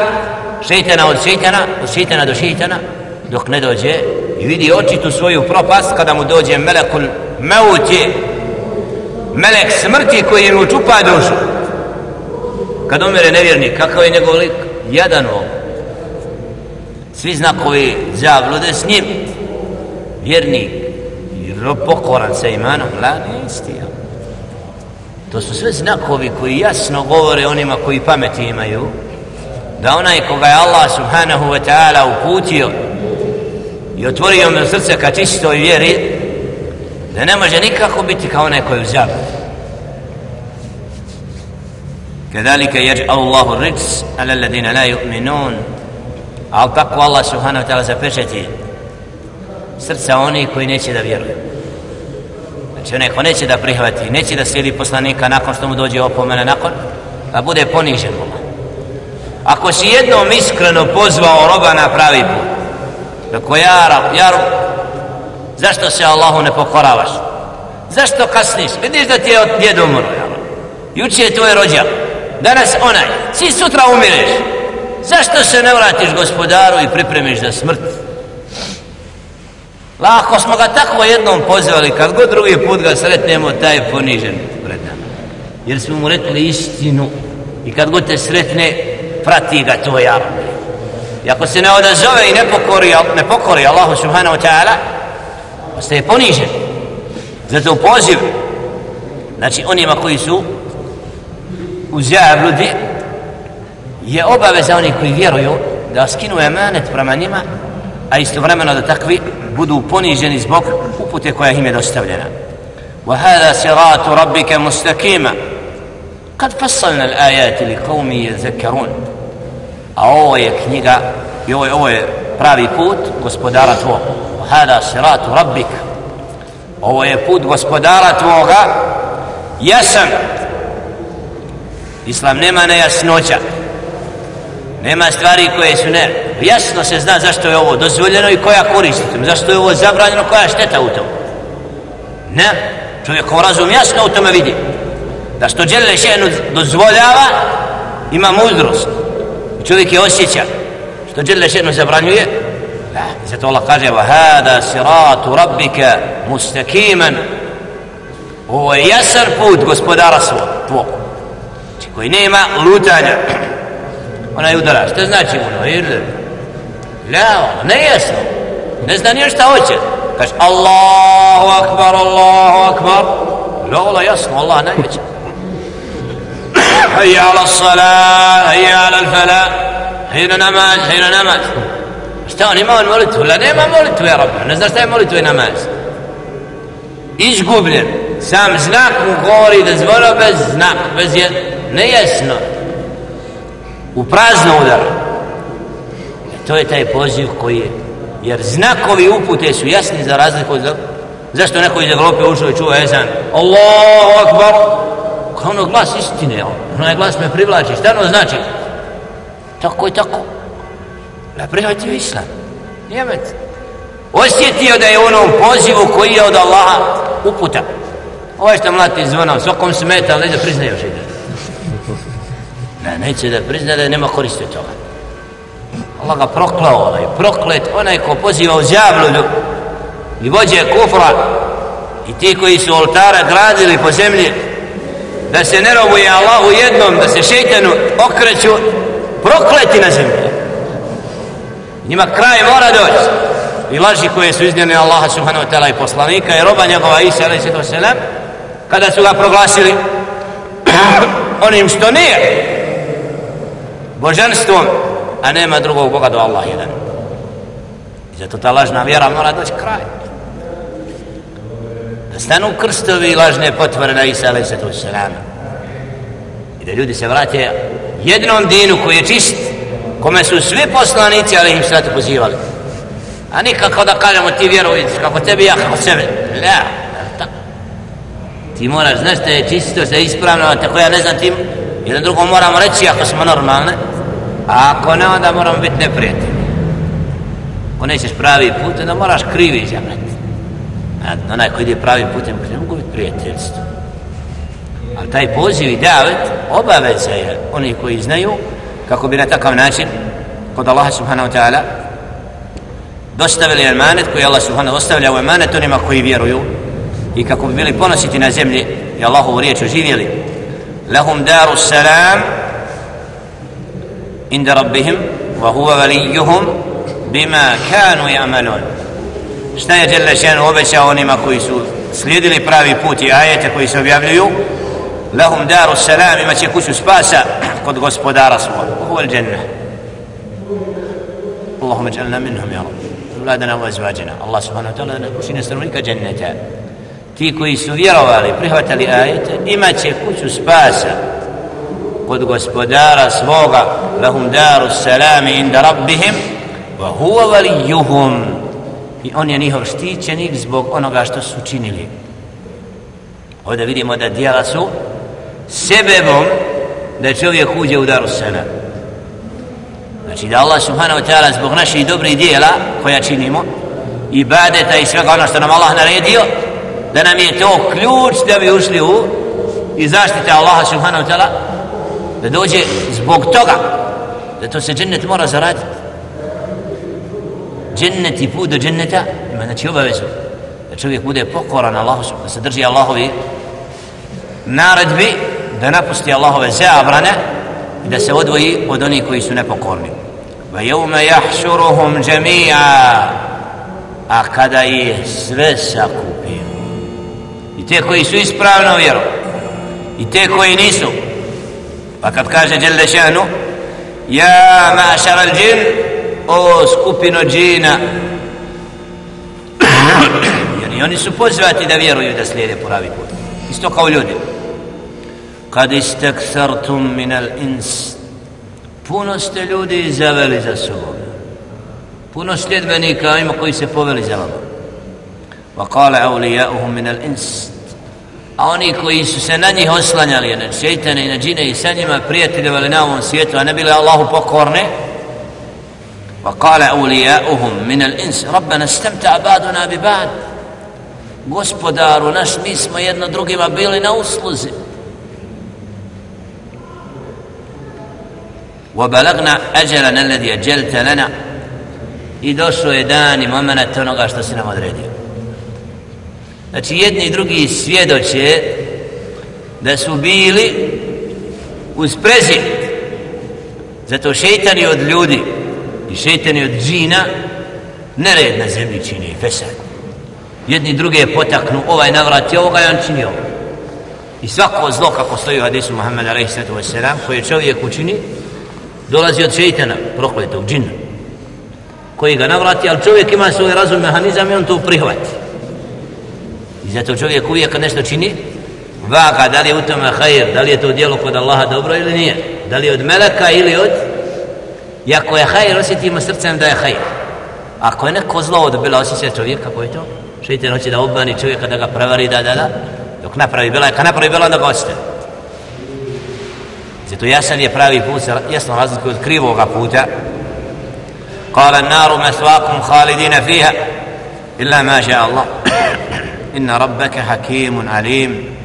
šeitana od šeitana od šeitana do šeitana dok ne dođe i vidi očitu svoju propast kada mu dođe melekul meuti melek smrti koji mu čupa dušu. Kad umire nevjernik kakav je njegov lik? Jedan ovo svi znakovi zavlude s njim. Vjernik pokoran sa imanom la ne isti ja. to su sve znakovi koji jasno govore onima koji pameti imaju da onaj koga je Allah subhanahu wa ta'ala uputio i otvorio mu srce ka čistoj vjeri da ne može nikako biti kao onaj koji je u كذلك يجعل الله الرجس على الذين لا يؤمنون ali tako Allah subhanahu wa ta'ala zapečeti srca oni koji neće da vjeruju znači onaj ko neće da prihvati neće da slijedi poslanika nakon što mu dođe opomena nakon da bude ponižen Boga ako si jednom iskreno pozvao roba na pravi put tako ja rab, ja rab, zašto se Allahu ne pokoravaš? Zašto kasniš? Vidiš da ti je od djed umro juče je tvoj rođak danas onaj. Si sutra umireš. Zašto se ne vratiš gospodaru i pripremiš za smrt? Lako smo ga tako jednom pozvali kad god drugi put ga sretnemo taj je ponižen pred nama. Jer smo mu rekli istinu. I kad god te sretne prati ga to ja i ako se ne odazove i ne pokori, ne pokori Allahu subhanahu wa ta'ala ostaje ponižen zato poziv znači onima koji su u zabludi je obaveza oni koji vjeruju da skinu emanet prema njima a istovremeno da takvi budu poniženi zbog upute koja im je dostavljena وهذا صراط ربك مستقيما kad fasalna l'ajati li qawmi yadhakkarun zekarun a ovo je knjiga i ovo je, ovo je pravi put gospodara tvoga hada siratu rabbik. Ovo je put gospodara tvoga. Jasan islam nema nejasnoća. Nema stvari koje su ne. Jasno se zna zašto je ovo dozvoljeno i koja koristi zašto je ovo zabranjeno koja šteta u tom ne. Čovjekom razum jasno u tome vidi Da što djelje šenu dozvoljava, ima mudrost. I čovjek je osjeća. Što djelje šenu zabranjuje, da. I zato Allah kaže, وَهَذَا سِرَاتُ رَبِّكَ مُسْتَكِيمًا Ovo je jasan put gospodara svog, tvog koji nema lutanja ona je udara što znači ono irde la ono ne jasno ne zna nije šta hoće kaš Allahu akbar Allahu akbar la ono jasno Allah najveće hayya ala salat hayya ala fala hayya namaz hayya namaz. Šta on ima on molitvu? La nema molitvu ja rabbi. Ne zna šta je molitvu i namaz. Izgubljen sam znak mu govori da zvono bez znak bez jed... nejasno. U prazno udar. E, to je taj poziv koji je jer znakovi upute su jasni za razliku od zašto neko iz Evrope ušao i čuva ezan? Allahu Akbar ono glas istine ono je glas me privlači. Šta ono znači? Tako i tako. Ne prihvatio islam. Nijemet osjetio da je u onom pozivu koji je od Allaha uputa ovo je što mlati zvonom svakom smeta ali da priznaju još ide Ne, neće da prizna da nema koriste toga. Allah ga proklao, onaj proklet, onaj ko poziva u zjavlju i vođe kufra i ti koji su oltara gradili po zemlji da se ne robuje Allahu jednom, da se šeitanu okreću prokleti na zemlji. Njima kraj mora doći i laži koje su iznjene Allaha subhanahu wa ta'ala i poslanika i roba njegova Isa alaihi sallam kada su ga proglasili onim što nije božanstvom, a nema drugog Boga do Allah jedan. zato ta lažna vjera mora doći kraj da stanu krstovi i lažne potvore na Isa alaih sallatu wasalam i da ljudi se vrate jednom dinu koji je čist kome su svi poslanici alaih sallatu pozivali. A nikako da kažemo ti vjeruj kako tebi ja kako sebe. La ti moraš znaš da je čisto da je ispravno tako ja ne znam ti jedan drugom moramo reći ako smo normalne. A ako ne onda moramo biti neprijatelji. Ako nećeš pravi put onda moraš krivi izabrati onaj koji ide pravi putem ne mogu biti prijateljstvo. Ali taj poziv i davet obaveza je oni koji znaju kako bi na takav način kod Allaha subhanahu wa ta'ala dostavili emanet koji Allah subhanahu ostavlja u emanet onima koji vjeruju i kako bi bili ponositi na zemlji i Allahovu riječ oživjeli. Lahum daru salam inda rabbihim wa huwa valijuhum bima kanu yamalun šta je Jelle obećao onima koji su slijedili pravi put i ajete koji se objavljuju? Lahum daru salam ima će kuću spasa kod gospodara svoga ovo je dženne. Allahumma jalna minhum ya Rabbi. Vladana wa izvađena Allah subhanahu wa ta'ala da nas učine stanovnika dženneta. Ti koji su vjerovali prihvatali ajete ima će kuću spasa kod gospodara svoga. Lahum daru salam inda rabbihim wa huwa valijuhum I on je njihov štićenik zbog onoga što su činili. Ovdje vidimo da dijela su sebebom da čovjek uđe u daru sena. Znači da Allah subhanahu wa ta'ala zbog naših dobrih dijela koja činimo, ibadeta i svega ono što nam Allah naredio, da nam je to ključ da bi ušli u i zaštite Allaha subhanahu wa ta'ala da dođe zbog toga da to se džennet mora zaraditi džennet i put do dženneta ima znači obavezu da čovjek bude pokoran Allahu da se drži Allahovi naredbi da napusti Allahove zabrane i da se odvoji od onih koji su nepokorni. Va jevme jahšuruhum džemija a kada ih sve sakupio i te koji su ispravno vjeru i te koji nisu. Pa kad kaže Đelešanu ja mašar al džin o skupino džina jer i oni su pozvati da vjeruju da slijede pravi put isto kao ljudi kad istakthartum min al ins puno ste ljudi zaveli za sobom puno sljedbenika ima koji se poveli za vama وقال أولياؤهم من الإنس a oni koji su se na njih oslanjali na šeitane i na džine i sa njima prijateljevali na ovom svijetu a ne bili Allahu pokorne وقال أولياؤهم من الإنس ربنا استمتع بعضنا ببعض gospodaru naš mi smo jedno drugima bili na usluzi وبلغنا أجلنا الذي أجلت لنا i došao je dan i moment onoga što si nam odredio Znači jedni i drugi svjedoče da su bili uz prezir. Zato šeitani od ljudi i šeitani od džina nered na zemlji čini i fesad. Jedni druge potaknu, ovaj navrati ovoga i on čini ovo. I svako zlo kako stoji u hadisu Muhammeda a.s. koje čovjek učini, dolazi od šeitana, prokletog džina, koji ga navrati, ali čovjek ima svoj razum mehanizam i on to prihvati. I zato čovjek uvijek kad nešto čini, vaga da li je u tome hajir, da li je to djelo kod Allaha dobro ili nije. Da li je od meleka ili od... I ako je hajr, osjetimo srcem da je hajr. Ako je neko zlo odbila osjećaj čovjeka, koji je to? Šeite noći da obmani čovjeka, da ga prevari, da, da, da. Dok napravi bila, kad napravi bila, onda ga osjeća. Zato jasan je pravi put, jasno razliku od krivoga puta. Kala naru mesvakum khalidina fiha, illa maša Allah. Inna rabbeke hakimun alim.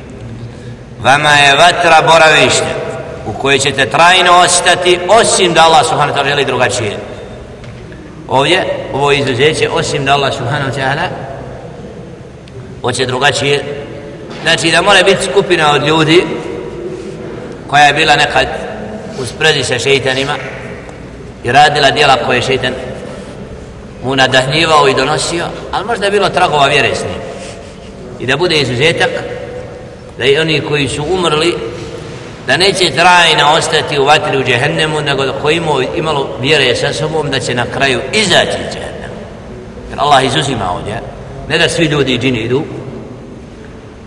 Vama je vatra boravište u kojoj ćete trajno ostati osim da Allah subhanahu ta'ala želi drugačije. Ovdje ovo izuzeće osim da Allah subhanahu ta'ala hoće drugačije. Znači da mora biti skupina od ljudi koja je bila nekad u sprezi sa šeitanima i radila dijela koje je šeitan mu nadahnjivao i donosio ali možda je bilo tragova vjere s njim. I da bude izuzetak da i oni koji su umrli da neće trajno ostati u vatri u džehennemu nego da ko imao, imalo vjere sa sobom da će na kraju izaći iz džehennemu Jer Allah izuzima ovdje. Ne da svi ljudi i džini idu,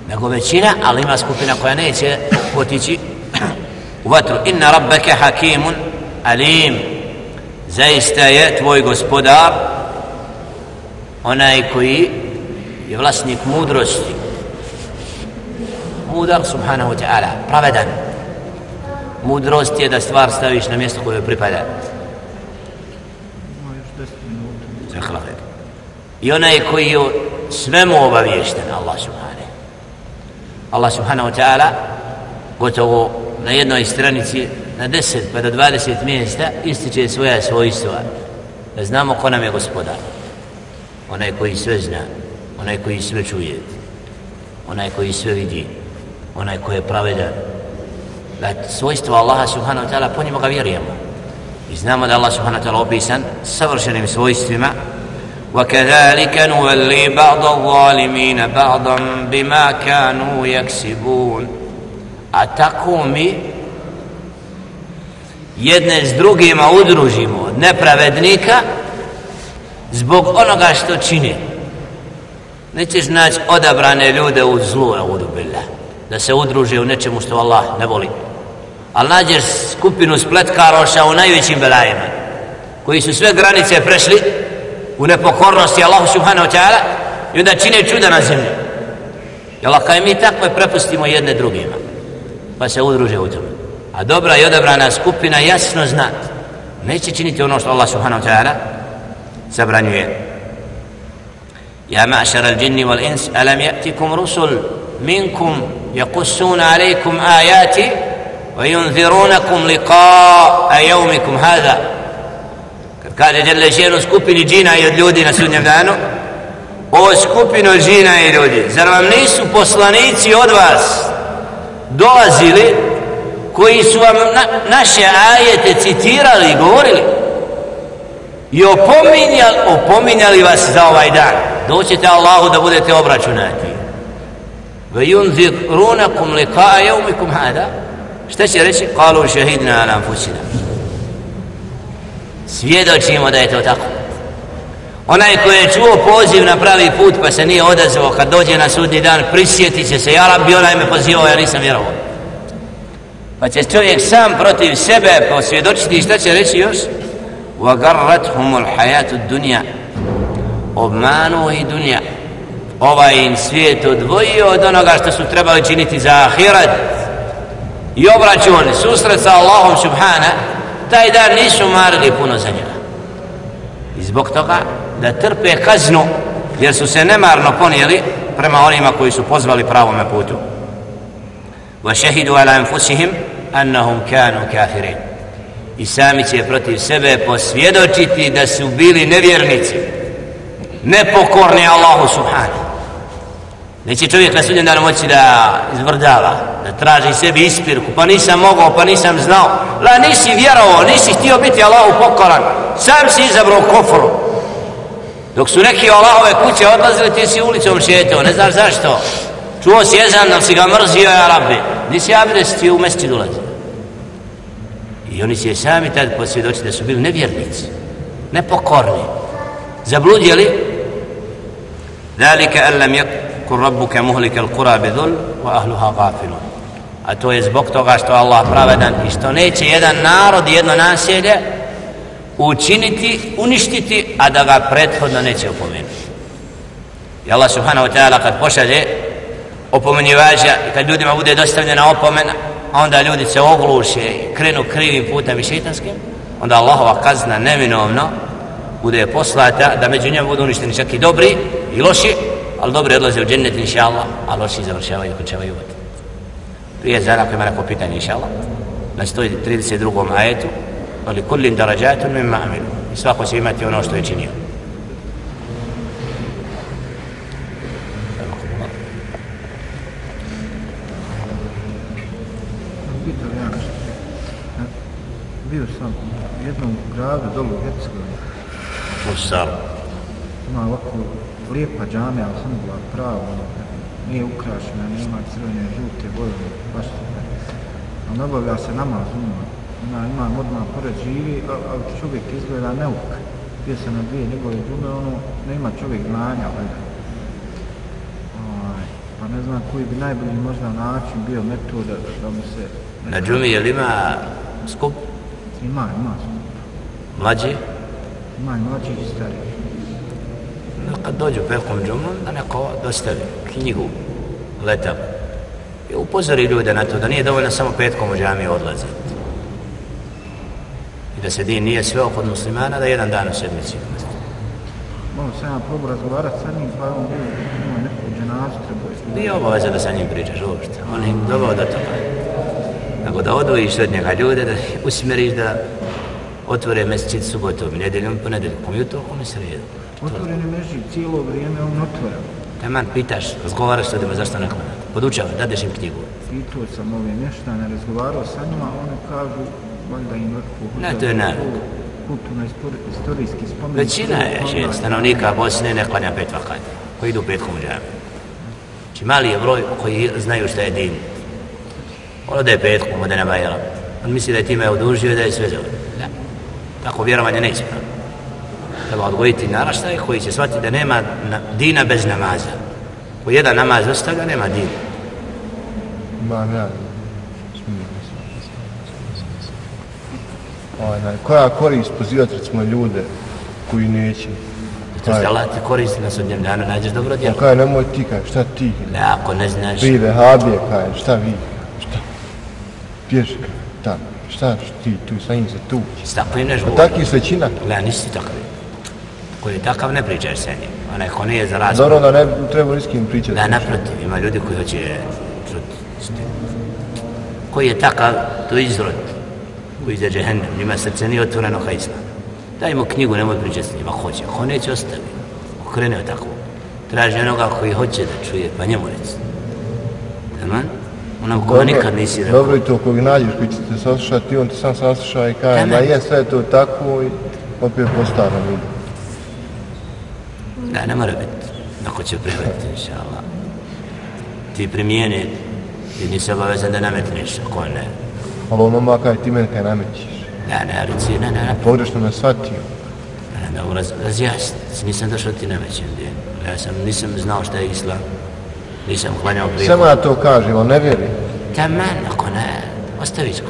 nego većina, ali ima skupina koja neće potići u vatru. Inna rabbeke hakimun alim. Zaista je tvoj gospodar onaj koji je vlasnik mudrosti. Mudar, subhanahu wa ta'ala, pravedan. Mudrost je da stvar staviš na mjesto koje pripada. I onaj koji je svemu obavješten, Allah subhanahu. Allah subhanahu wa ta'ala gotovo na jednoj stranici na 10 pa do 20 mjesta ističe svoja svojstva da znamo ko nam je gospodar onaj koji sve zna onaj koji sve čuje onaj koji sve vidi onaj koji je pravedan svojstva Allaha subhanahu wa ta'ala po njima ga vjerujemo i znamo da Allah subhanahu wa ta'ala opisan savršenim svojstvima وكذلك نولي بعض الظالمين بعضا بما كانوا يكسبون أتقومي jedne s drugima udružimo od nepravednika zbog onoga što čini. Nećeš naći odabrane ljude u zlu, audu billah, da se udruže u nečemu što Allah ne voli. Ali nađeš skupinu spletkaroša u najvećim belajima, koji su sve granice prešli u nepokornosti Allahu subhanahu wa ta'ala i onda čine čuda na zemlji. I Allah kaj mi takve prepustimo jedne drugima, pa se udruže u tome. A dobra i odabrana skupina jasno zna, neće činiti ono što Allah subhanahu wa ta'ala zabranjuje. يا معشر الجن والإنس ألم يأتكم رسل منكم يقصون عليكم آياتي وينذرونكم لقاء يومكم هذا kaže Đele Ženu skupini džina i od ljudi na sudnjem danu o skupino džina i ljudi zar vam nisu poslanici od vas dolazili koji su vam na, naše ajete citirali i govorili i opominjali, opominjali vas za ovaj dan doćete Allahu da budete obračunati ve yunzirunakum liqa yawmikum hada šta će reći qalu shahidna ala anfusina svjedočimo da je to tako onaj koji je čuo poziv na pravi put pa se nije odazvao kad dođe na sudni dan prisjetit će se ja rabbi onaj me pozivao ja nisam vjerovao pa će čovjek sam protiv sebe posvjedočiti šta će reći još وَغَرَّتْهُمُ الْحَيَاتُ الدُّنْيَا obmanu i dunja ovaj im svijet odvojio od onoga što su trebali činiti za ahirat i obračun susret sa Allahom subhana taj dan nisu marili puno za njega i zbog toga da trpe kaznu jer su se nemarno ponijeli prema onima koji su pozvali pravome putu وشهدوا على أنفسهم أنهم كانوا كافرين i sami će protiv sebe posvjedočiti da su bili nevjernici nepokorni Allahu subhanahu Neće čovjek na sudnjem danu moći da izvrdava, da traži sebi ispirku, pa nisam mogao, pa nisam znao. La, nisi vjerovao, nisi htio biti Allahu pokoran, sam si izabrao kofru. Dok su neki Allahove kuće odlazili, ti si ulicom šetio, ne znaš zašto. Čuo si jezan, da si ga mrzio, ja rabbi. Nisi abres, ti u mesti dolazi. I oni se sami tad posvjedoči da su bili nevjernici, nepokorni. Zabludjeli? Zalika en lam yakun rabbuka muhlik al kura bidul wa ahluha ghafilun a to je zbog toga što Allah pravedan i što neće jedan narod jedno naselje učiniti, uništiti a da ga prethodno neće opomenuti. I Allah subhanahu wa ta'ala kad pošalje opomenjivađa i kad ljudima bude dostavljena opomena onda ljudi se ogluše i krenu krivim putem i šeitanskim onda Allahova kazna neminovno bude poslata da među njima budu uništeni čak i dobri i loši ali dobri odlaze u džennet inša Allah, a loši završavaju i dokončavaju uvod. Prije zara ako ima neko pitanje inša Allah, na 132. ajetu, ali kullin darađatu mimma amilu. I svako će imati ono što je činio. Bio sam u jednom gradu dolu u Hercegovini. Musar. Ima ovako lijepa džamija, ali sam bila prava, ono, nije ukrašena, nema crvene, žute boje, baš super. Ali nabavlja se namaz, ima, ima, ima odmah pored živi, a, a čovjek izgleda neuk. bio sam na dvije njegove džume, ono, nema čovjek znanja, valjda. Ovaj, pa ne znam koji bi najbolji možda način bio metod da, da mu se... Na džumi je ima skup Ima, ima, mlađi? ima i mlađih i starih. Kad dođu petkom džumom, da neko dostavi knjigu, letak. I upozori ljude na to da nije dovoljno samo petkom u džamiju odlaziti. I da se din nije sve kod muslimana da jedan dan u sedmici. Malo sam ja probao razgovarati sa njim, pa on bio, imao neku dženazu, trebao je Nije obaveza da sa njim pričaš uopšte. On je dovao do toga. Nego da odvojiš od njega ljude, da ih usmjeriš da otvore mesečit subotom, nedeljom, ponedeljkom i utorkom i srijedom. Otvoreni meži cijelo vrijeme on otvoren. Taman pitaš, razgovaraš s ljudima zašto ne klanjate. Podučavaš, dadeš im knjigu. Pitao sam ove mještane, razgovarao sa njima, oni kažu, valjda im nekako... Ne, to je ne. Kulturno istorijski spomenik. Većina je še, stanovnika Bosne ne klanja pet vakata, koji idu petkom u džami. Znači mali je broj koji znaju šta je din. On ode petkom, ode na bajela. On misli da je time odužio i da je sve. Da. Tako vjerovanje ne ispravno. Treba odgojiti naraštaje koji će shvatiti da nema dina bez namaza. Ko jedan namaz ostavlja, nema dina. Imam ja. Onaj, koja korist pozivati recimo ljude koji neće? To se Allah ti koristi na sudnjem danu, nađeš dobro djelo. Kaj, nemoj ti kaj, šta ti? Ne, ako ne znaš, Vi vehabije kaj, šta vi? Šta? Pješka, tamo. Šta ti tu sa njim se tu? s takvim neš Pa govori. taki. Ne, nisi takav. Koji je takav, ne pričaš sa njim. Onaj ko nije za razgovor. Dobro da ne bi trebalo s kim pričati. Da, naprotiv, ima ljudi koji hoće čuti. Koji je takav, to je izrod. Koji za džehennem, njima srce nije otvoreno ka islamu. Daj mu knjigu, nemoj pričati s njima, hoće. Ko neće ostavi. Okreneo tako. Traži onoga koji hoće da čuje, pa njemu reci. Taman? Onog koga nikad nisi rekao. Dobro i to kog nađeš koji će te saslušati, on te sam sasluša i kaže, ma je sve to tako i opet vidi. Da, ne mora biti. Ako će prihvatiti, inša Allah. Ti primijeni i nisi obavezan da nametneš, ako ne. Ali ono ma kaj ti meni kaj namećiš. Da, ne, reci, ne, ne, ne, Pogrešno me shvatio. ne, da mu raz, razjasniti. Nisam došao ti namećem djen. Ja sam, nisam znao šta je islam. Nisam klanjao prije. Samo ja to kažem, on ne vjeri. Taman, ako ne, ostaviš ga.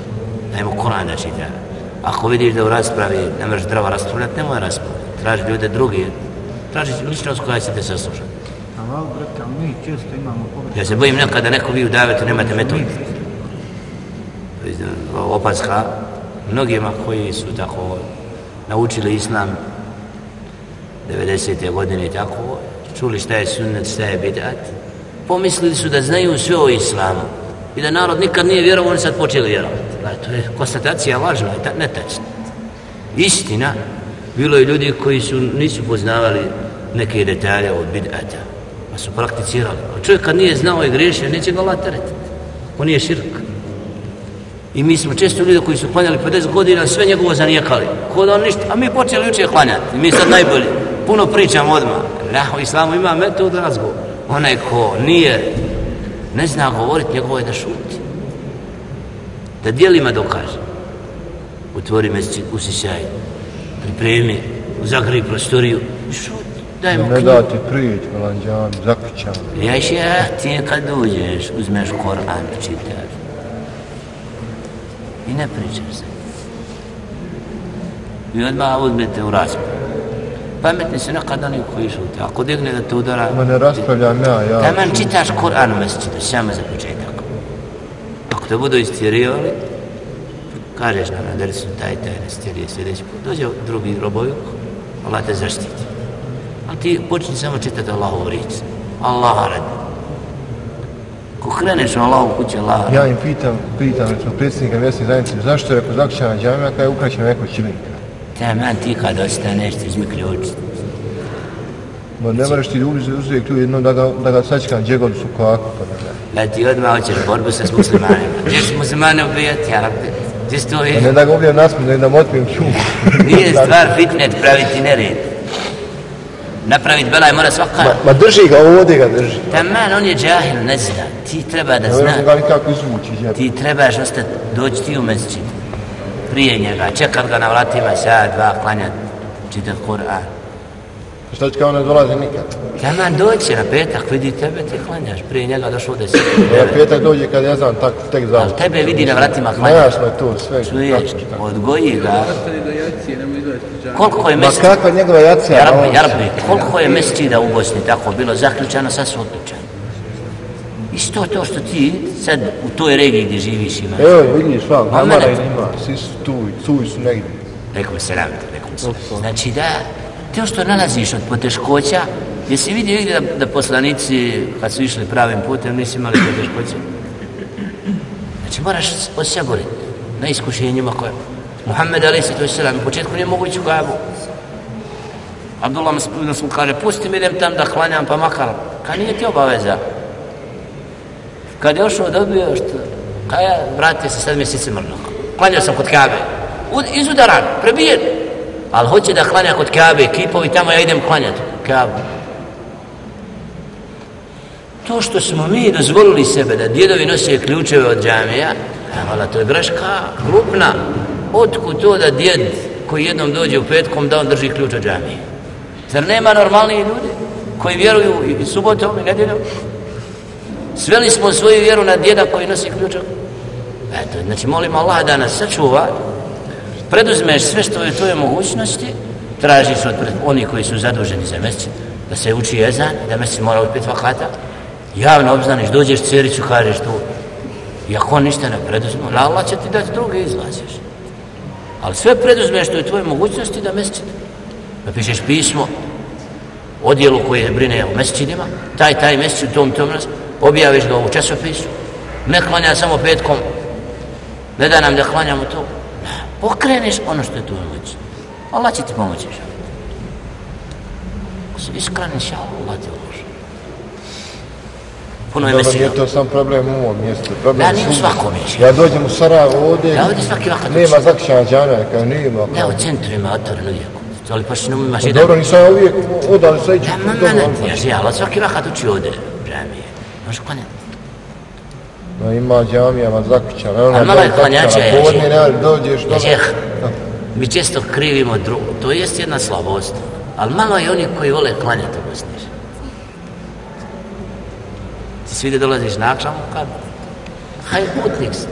Daj mu Koran da čita. Ako vidiš da u raspravi ne možeš zdravo raspravljati, nemoj raspravljati. Traži ljude drugi. Traži ličnost koja će te saslušati. A val, brate, ali mi često imamo pogrešno. Ja se bojim nekada neko vi u davetu nemate metod. To je opaska mnogima koji su tako naučili islam 90. godine tako, čuli šta je sunnet, šta je bidat, pomislili su da znaju sve o islamu i da narod nikad nije vjerovao, oni sad počeli vjerovati. To je konstatacija važna, je ta, netačna. Istina, bilo je ljudi koji su, nisu poznavali neke detalje od bidata, pa su prakticirali. A čovjek kad nije znao i griješio, neće ga Allah teretiti. On nije širk. I mi smo često ljudi koji su klanjali 50 godina, sve njegovo zanijekali. Ko da on ništa, a mi počeli jučer klanjati. Mi sad najbolji. Puno pričamo odmah. La, u islamu ima metod razgovor. Onaj ko nije, ne zna govoriti, njegovo je da šuti. Da dijelima dokaže. Utvori mesečit, usisaj, pripremi, zagri prostoriju i šuti. Daj mu Ne da ti prijeći, melanđan, zaključan. Ja še, ti kad uđeš, uzmeš Koran, čitaš. I ne pričaš se. I odmah uzmete u raspravu. Pametni su nekad oni koji šute. Ako digne da te udara... Ma ne raspravljam ja, ja. Taman čitaš Koran u mjesečitu, samo za početak. Ako te budu istirivali, kažeš nam na dersu taj taj ne stirije sljedeći put. Dođe drugi robovi, Allah te zaštiti. Ali ti počni samo čitati Allahovu riječ. Allah radi. Ko kreneš u Allahu kuće, Allah radi. Ja im pitam, pitam, recimo, predsjednika mjesne zajednice, zašto je rekao zaključana džamija kada je ukraćena neko čilinka? Taman ti kad ostaneš, ti izmi ključ. Ma ne moraš ti uzeti uzeti ključ jednom da ga, da ga sačekam su kako, pa da ne. Da ti odmah hoćeš borbu sa muslimanima. Gdje muslimane ubijati, ja rabbi? Gdje si to A vidio? ne da ga ubijem nasmiju, nego da mu otmijem ključ. Nije stvar fitnet praviti nered. Napraviti belaj mora svaka. Ma, ma drži ga, ovdje ga drži. Taman, on je džahil, ne zna. Ti treba da Ne zna. možemo ga nikako izvući. Ja. Ti trebaš ostati, doći ti u mesečit. Prije njega, čekat ga na vratima, sad, dva, klanjati. čitati Kur'an. Šta će kao ne dolazi nikad? Taman doći na petak, vidi tebe, ti klanjaš. Prije njega došao da si... Ja petak dođe kad ja znam tak, tek za. Ali tebe vidi na vratima Ma klanjaš. jasno je to sve. Čuješ, odgoji ga. Koliko je Ma mjesec... kakva njegova jacija? Ja a rabbi, on- ja rabbi, koliko je mesečida u Bosni tako bilo zaključano, sad su odlučani. Isto to što ti sad u toj regiji gdje živiš imaš. Evo vidiš, vam, Ma Amara mene- i nema, svi su tu, tu su negdje. Rekom se nam, rekom se. Znači da, to ono što nalaziš od poteškoća, jesi vidio igdje da, da poslanici, kad su išli pravim putem, nisu imali poteškoće? Znači moraš osaboriti na iskušenjima koje... Muhammed Ali se to je u početku nije mogu u Kabu. Abdullah nas mu kaže, pusti mi idem tam da klanjam pa makar. Kad nije ti obaveza. Kad je ošao dobio što... Kaj ja, vratio se sad mjeseci mrnog. Klanjao sam kod Kabe. U- Izudaran, prebijen. Ali hoće da klanja kod Kabe, kipovi tamo, ja idem klanjati Kabu. To što smo mi dozvolili sebe da djedovi nose ključeve od džamija, e, ali to je greška krupna. Otkud to da djed koji jednom dođe u petkom da on drži ključ od džamije? Zar nema normalnih ljudi koji vjeruju i subotom i nedjeljom? Sveli smo svoju vjeru na djeda koji nosi ključ. Eto, znači molim Allah da nas sačuva, preduzmeš sve što je u tvojoj mogućnosti, tražiš od pred- onih koji su zaduženi za mesec, da se uči jezan, da mesec mora ući pet vakata, javno obznaniš, dođeš ceriću, kažeš tu, i ako on ništa ne preduzme, la Allah će ti dati druge izlaziš. Ali sve preduzmeš što je tvoje tvojoj mogućnosti da mesec, napišeš pismo, odjelu koji brine o mesečidima, taj, taj mesec u tom, tom, nas, objaviš ga u časopisu, ne klanja samo petkom, ne da nam da klanjamo to. Ne, pokreneš ono što je tu moć. Allah će ti pomoći. inša. Ako si iskren, inša Allah ti uloži. Puno je Dobro, mesija. nije to sam problem u ovom mjestu. Problem Da, nije u svakom mjestu. Ja dođem u Sarajevo ovdje, Da, ovdje svaki vakat nema zakšana džana, kao nema. Da, u centru ima otvoren uvijek. Ali pa što imaš Pa jedan... Dobro, nisam ja uvijek odali sve ići. Da, ma, ma, ne, ja, ali svaki vakat uči ovdje. Džamije. Možeš klanjati. No, ima džamijama zakućana. Ali malo je klanjača, ja, Povodni ne, dođeš do... šeh, mi često krivimo drugo. To jest jedna slabost. Ali malo je oni koji vole klanjati u Bosni. Ti svi da dolaziš na kad? Haj, putnik si.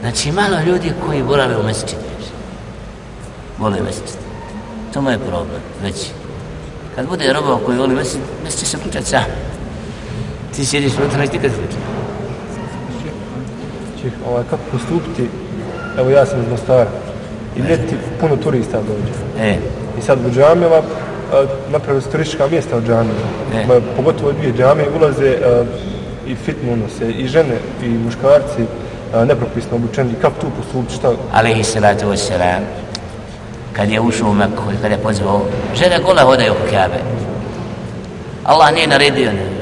Znači, malo ljudi koji borave u mesečit. Vole mesečit. To mu je problem, već. Kad bude robao koji voli mesečit će se ključati sam. Ti sjediš unutra, neći nikad ključati. Znači, ovaj, kako postupiti, evo ja sam iz Mostara, i ljeti puno turista dođe. E, I sad u džamijama, a, napravili su turistička mjesta od džamija. E. Ma, Pogotovo dvije džamije ulaze a, i fitnu unose, i žene, i muškarci, a, nepropisno obučeni. Kako tu postupiti, šta? alaihi salatu wassalam, kad je ušao u Meku kad je pozvao, žene gola hodaju oko Kabe. Allah nije naredio ne.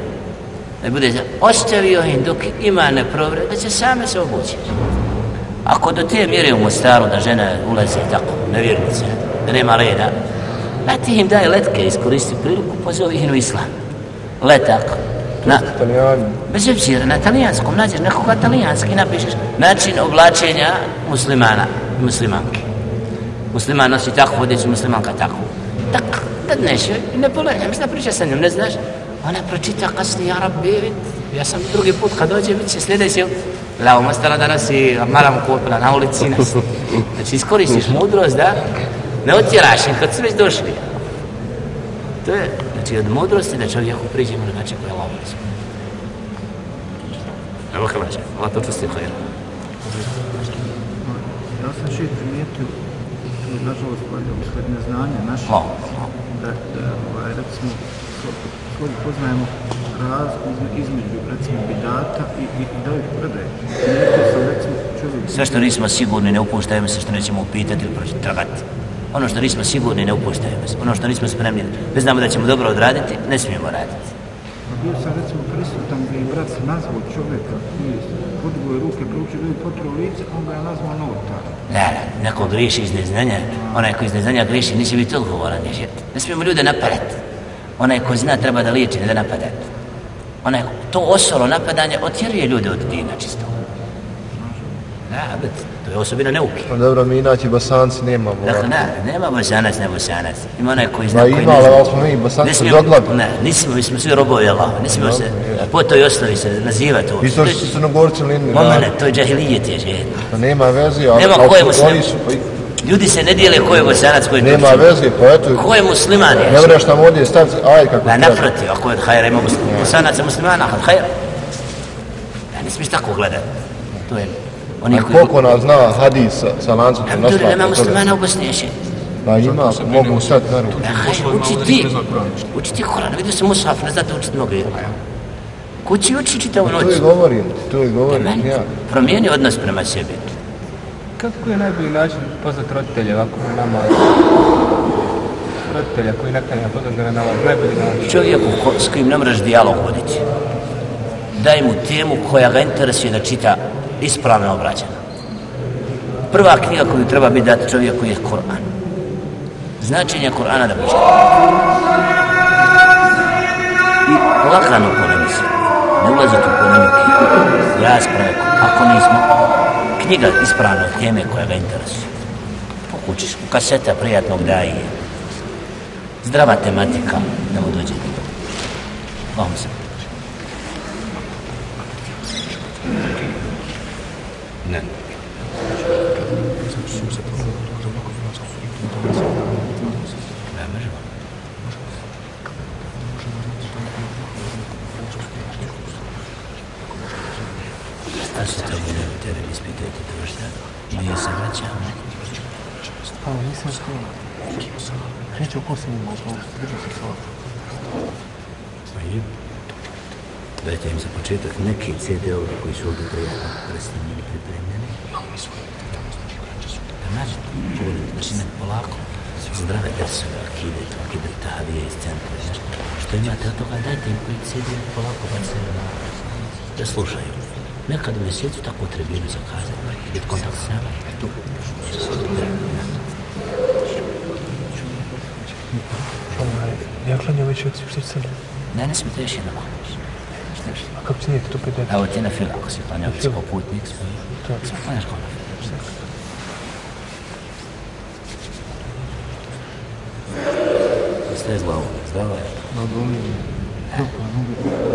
Da bude ostavio im dok ima neprovred, da će same se obući. Ako do te mjere u Mostaru da žene ulaze tako, nevjernice, da nema reda, da ti im daj letke, iskoristi priliku, pozovi ih u islam. Letak. Na, Bez obzira, na talijanskom nađeš nekoga talijanski, napišeš način oblačenja muslimana muslimanke. Musliman nosi takvu odjeću, muslimanka takvu. Tak, dadneš joj i ne polenja, mislim da priča sa njom, ne znaš. Ona pročita kasnije, ja rabbi, ja sam drugi put kad dođe, bit će sljedeći, la u Mostara danas i maram kupila na ulici nas. Znači iskoristiš mudrost da ne otjeraš im kad su već došli. To je, znači od mudrosti da čovjeku na način koji je Allah uzeo. Evo kaže, Allah to čusti hajra. Ja sam še primijetio, nažalost valjda usled neznanja naše, Malo, da, da ovaj, recimo, koji poznajemo razliku izme- između, recimo, bidata i, i, i davih predaje. Primijetio sam, recimo, čovjek Sve što nismo sigurni ne upuštajemo se što nećemo upitati ili protragati. Ono što nismo sigurni ne upuštajemo se. Ono što nismo spremni, ne znamo da ćemo dobro odraditi, ne smijemo raditi. Pa bio sam recimo prisutan gdje je brat nazvao čovjeka koji podigao je ruke, proučio ljudi potro lice, on ga je nazvao novotar. Ne, ne, neko griješi iz neznanja, onaj koji iz neznanja griješi, nisi biti odgovoran, jer ne smijemo ljude napadati. Onaj koji zna treba da liječi, ne da napada. Onaj, to osolo napadanje otjeruje ljude od dina čisto. Da, bet, to To je osobina neuke. Pa dobro, mi inače basanci nemamo. Dakle, ne, nema bosanac, ne bosanac. Ima onaj koji zna, Ma koji ima, ne zna. ali smo mi bosanci doglabi. Ne, nismo, mi smo svi robovi Allah. Smijemo se, po toj osnovi se nazivati ovo. Isto što su crnogorci linni. Momene, to je džahilijet je žehet. Pa nema veze, ali Nema ali ko je su- oni su, pa, Ljudi se ne dijele ko je bosanac, ko je nema turčin. veze, pa eto, Ko je musliman je? ne vreš nam ovdje staviti, aj kako Pa treba. naprotiv, ako je od hajra ima muslim- bosanaca muslimana, od hajra. Ja ne smiješ tako gledati. To je oni A koliko nas zna hadis sa, sa lancom sa Alhamdulillah, nema muslimana u Bosni još. Pa ima, ako mogu sad na ruku. Ja kažem, uči ti. Uči ti Koran, vidio sam Musaf, ne znate učiti mnogo. Kući uči čitavu noć. To je govorim, to je govorim, ja. promijeni odnos prema sebi. Kako je najbolji način poznat roditelje ovako na namaz? Roditelja koji naklanja poznat na namaz, najbolji način. Čovjeku ko, s kojim ne mreš dijalog voditi, daj mu temu koja ga interesuje da čita ispravno obrađena. Prva knjiga koju treba biti dati čovjeku je Kur'an. Značenje Kur'ana da počne. I lagano polemisi. Ne ulaziti u polemike, rasprave, ako nismo. Knjiga ispravno teme koja ga interesuje. Pokućiš u kaseta prijatnog daje. Zdrava tematika da mu dođe. Allahum se. Ne. Ne, možemo. Šta se to bude u tebi ispitajte to šta? Nije se vraćamo. Pa, nisam skoro. Kreće u kosu ima, to drža se sa Pa je. Dajte im za početak neki CD-ovi koji su ovdje prijatno predstavljeni, pripremljeni. Da nađe, čuvali, počinati polako. Zdrave dersove, akide, to akide, tahavije iz centra. znaš. Što imate od toga, dajte im koji CD polako bacaju na da slušaju. Nekad u mjesecu tako trebinu zakazati, biti kontakt s nama. Tu. Ja klanjam već od što sam. Ne, ne smijete još jednom. Šta još? A kako ti nije to pet Evo ti na fila, ako si klanjao već kao putnik, to je klanjaš kao na fila. Sve je zglavo, zdravo je. Na doli, grupa, mogu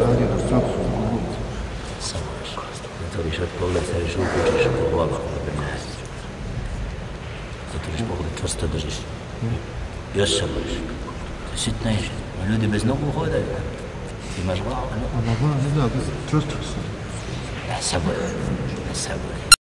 radio do strahu. Samo još. Zatvoriš od pogled, staviš ruku, učiš po glava, da ne Zatvoriš pogled, čvrsto držiš. Još se boriš. Sitna je, a ljudi bez nogu hodaju. Ti imaš glavu, ne? A na gora ne da, čvrsto sam. Ne saboj, ne saboj.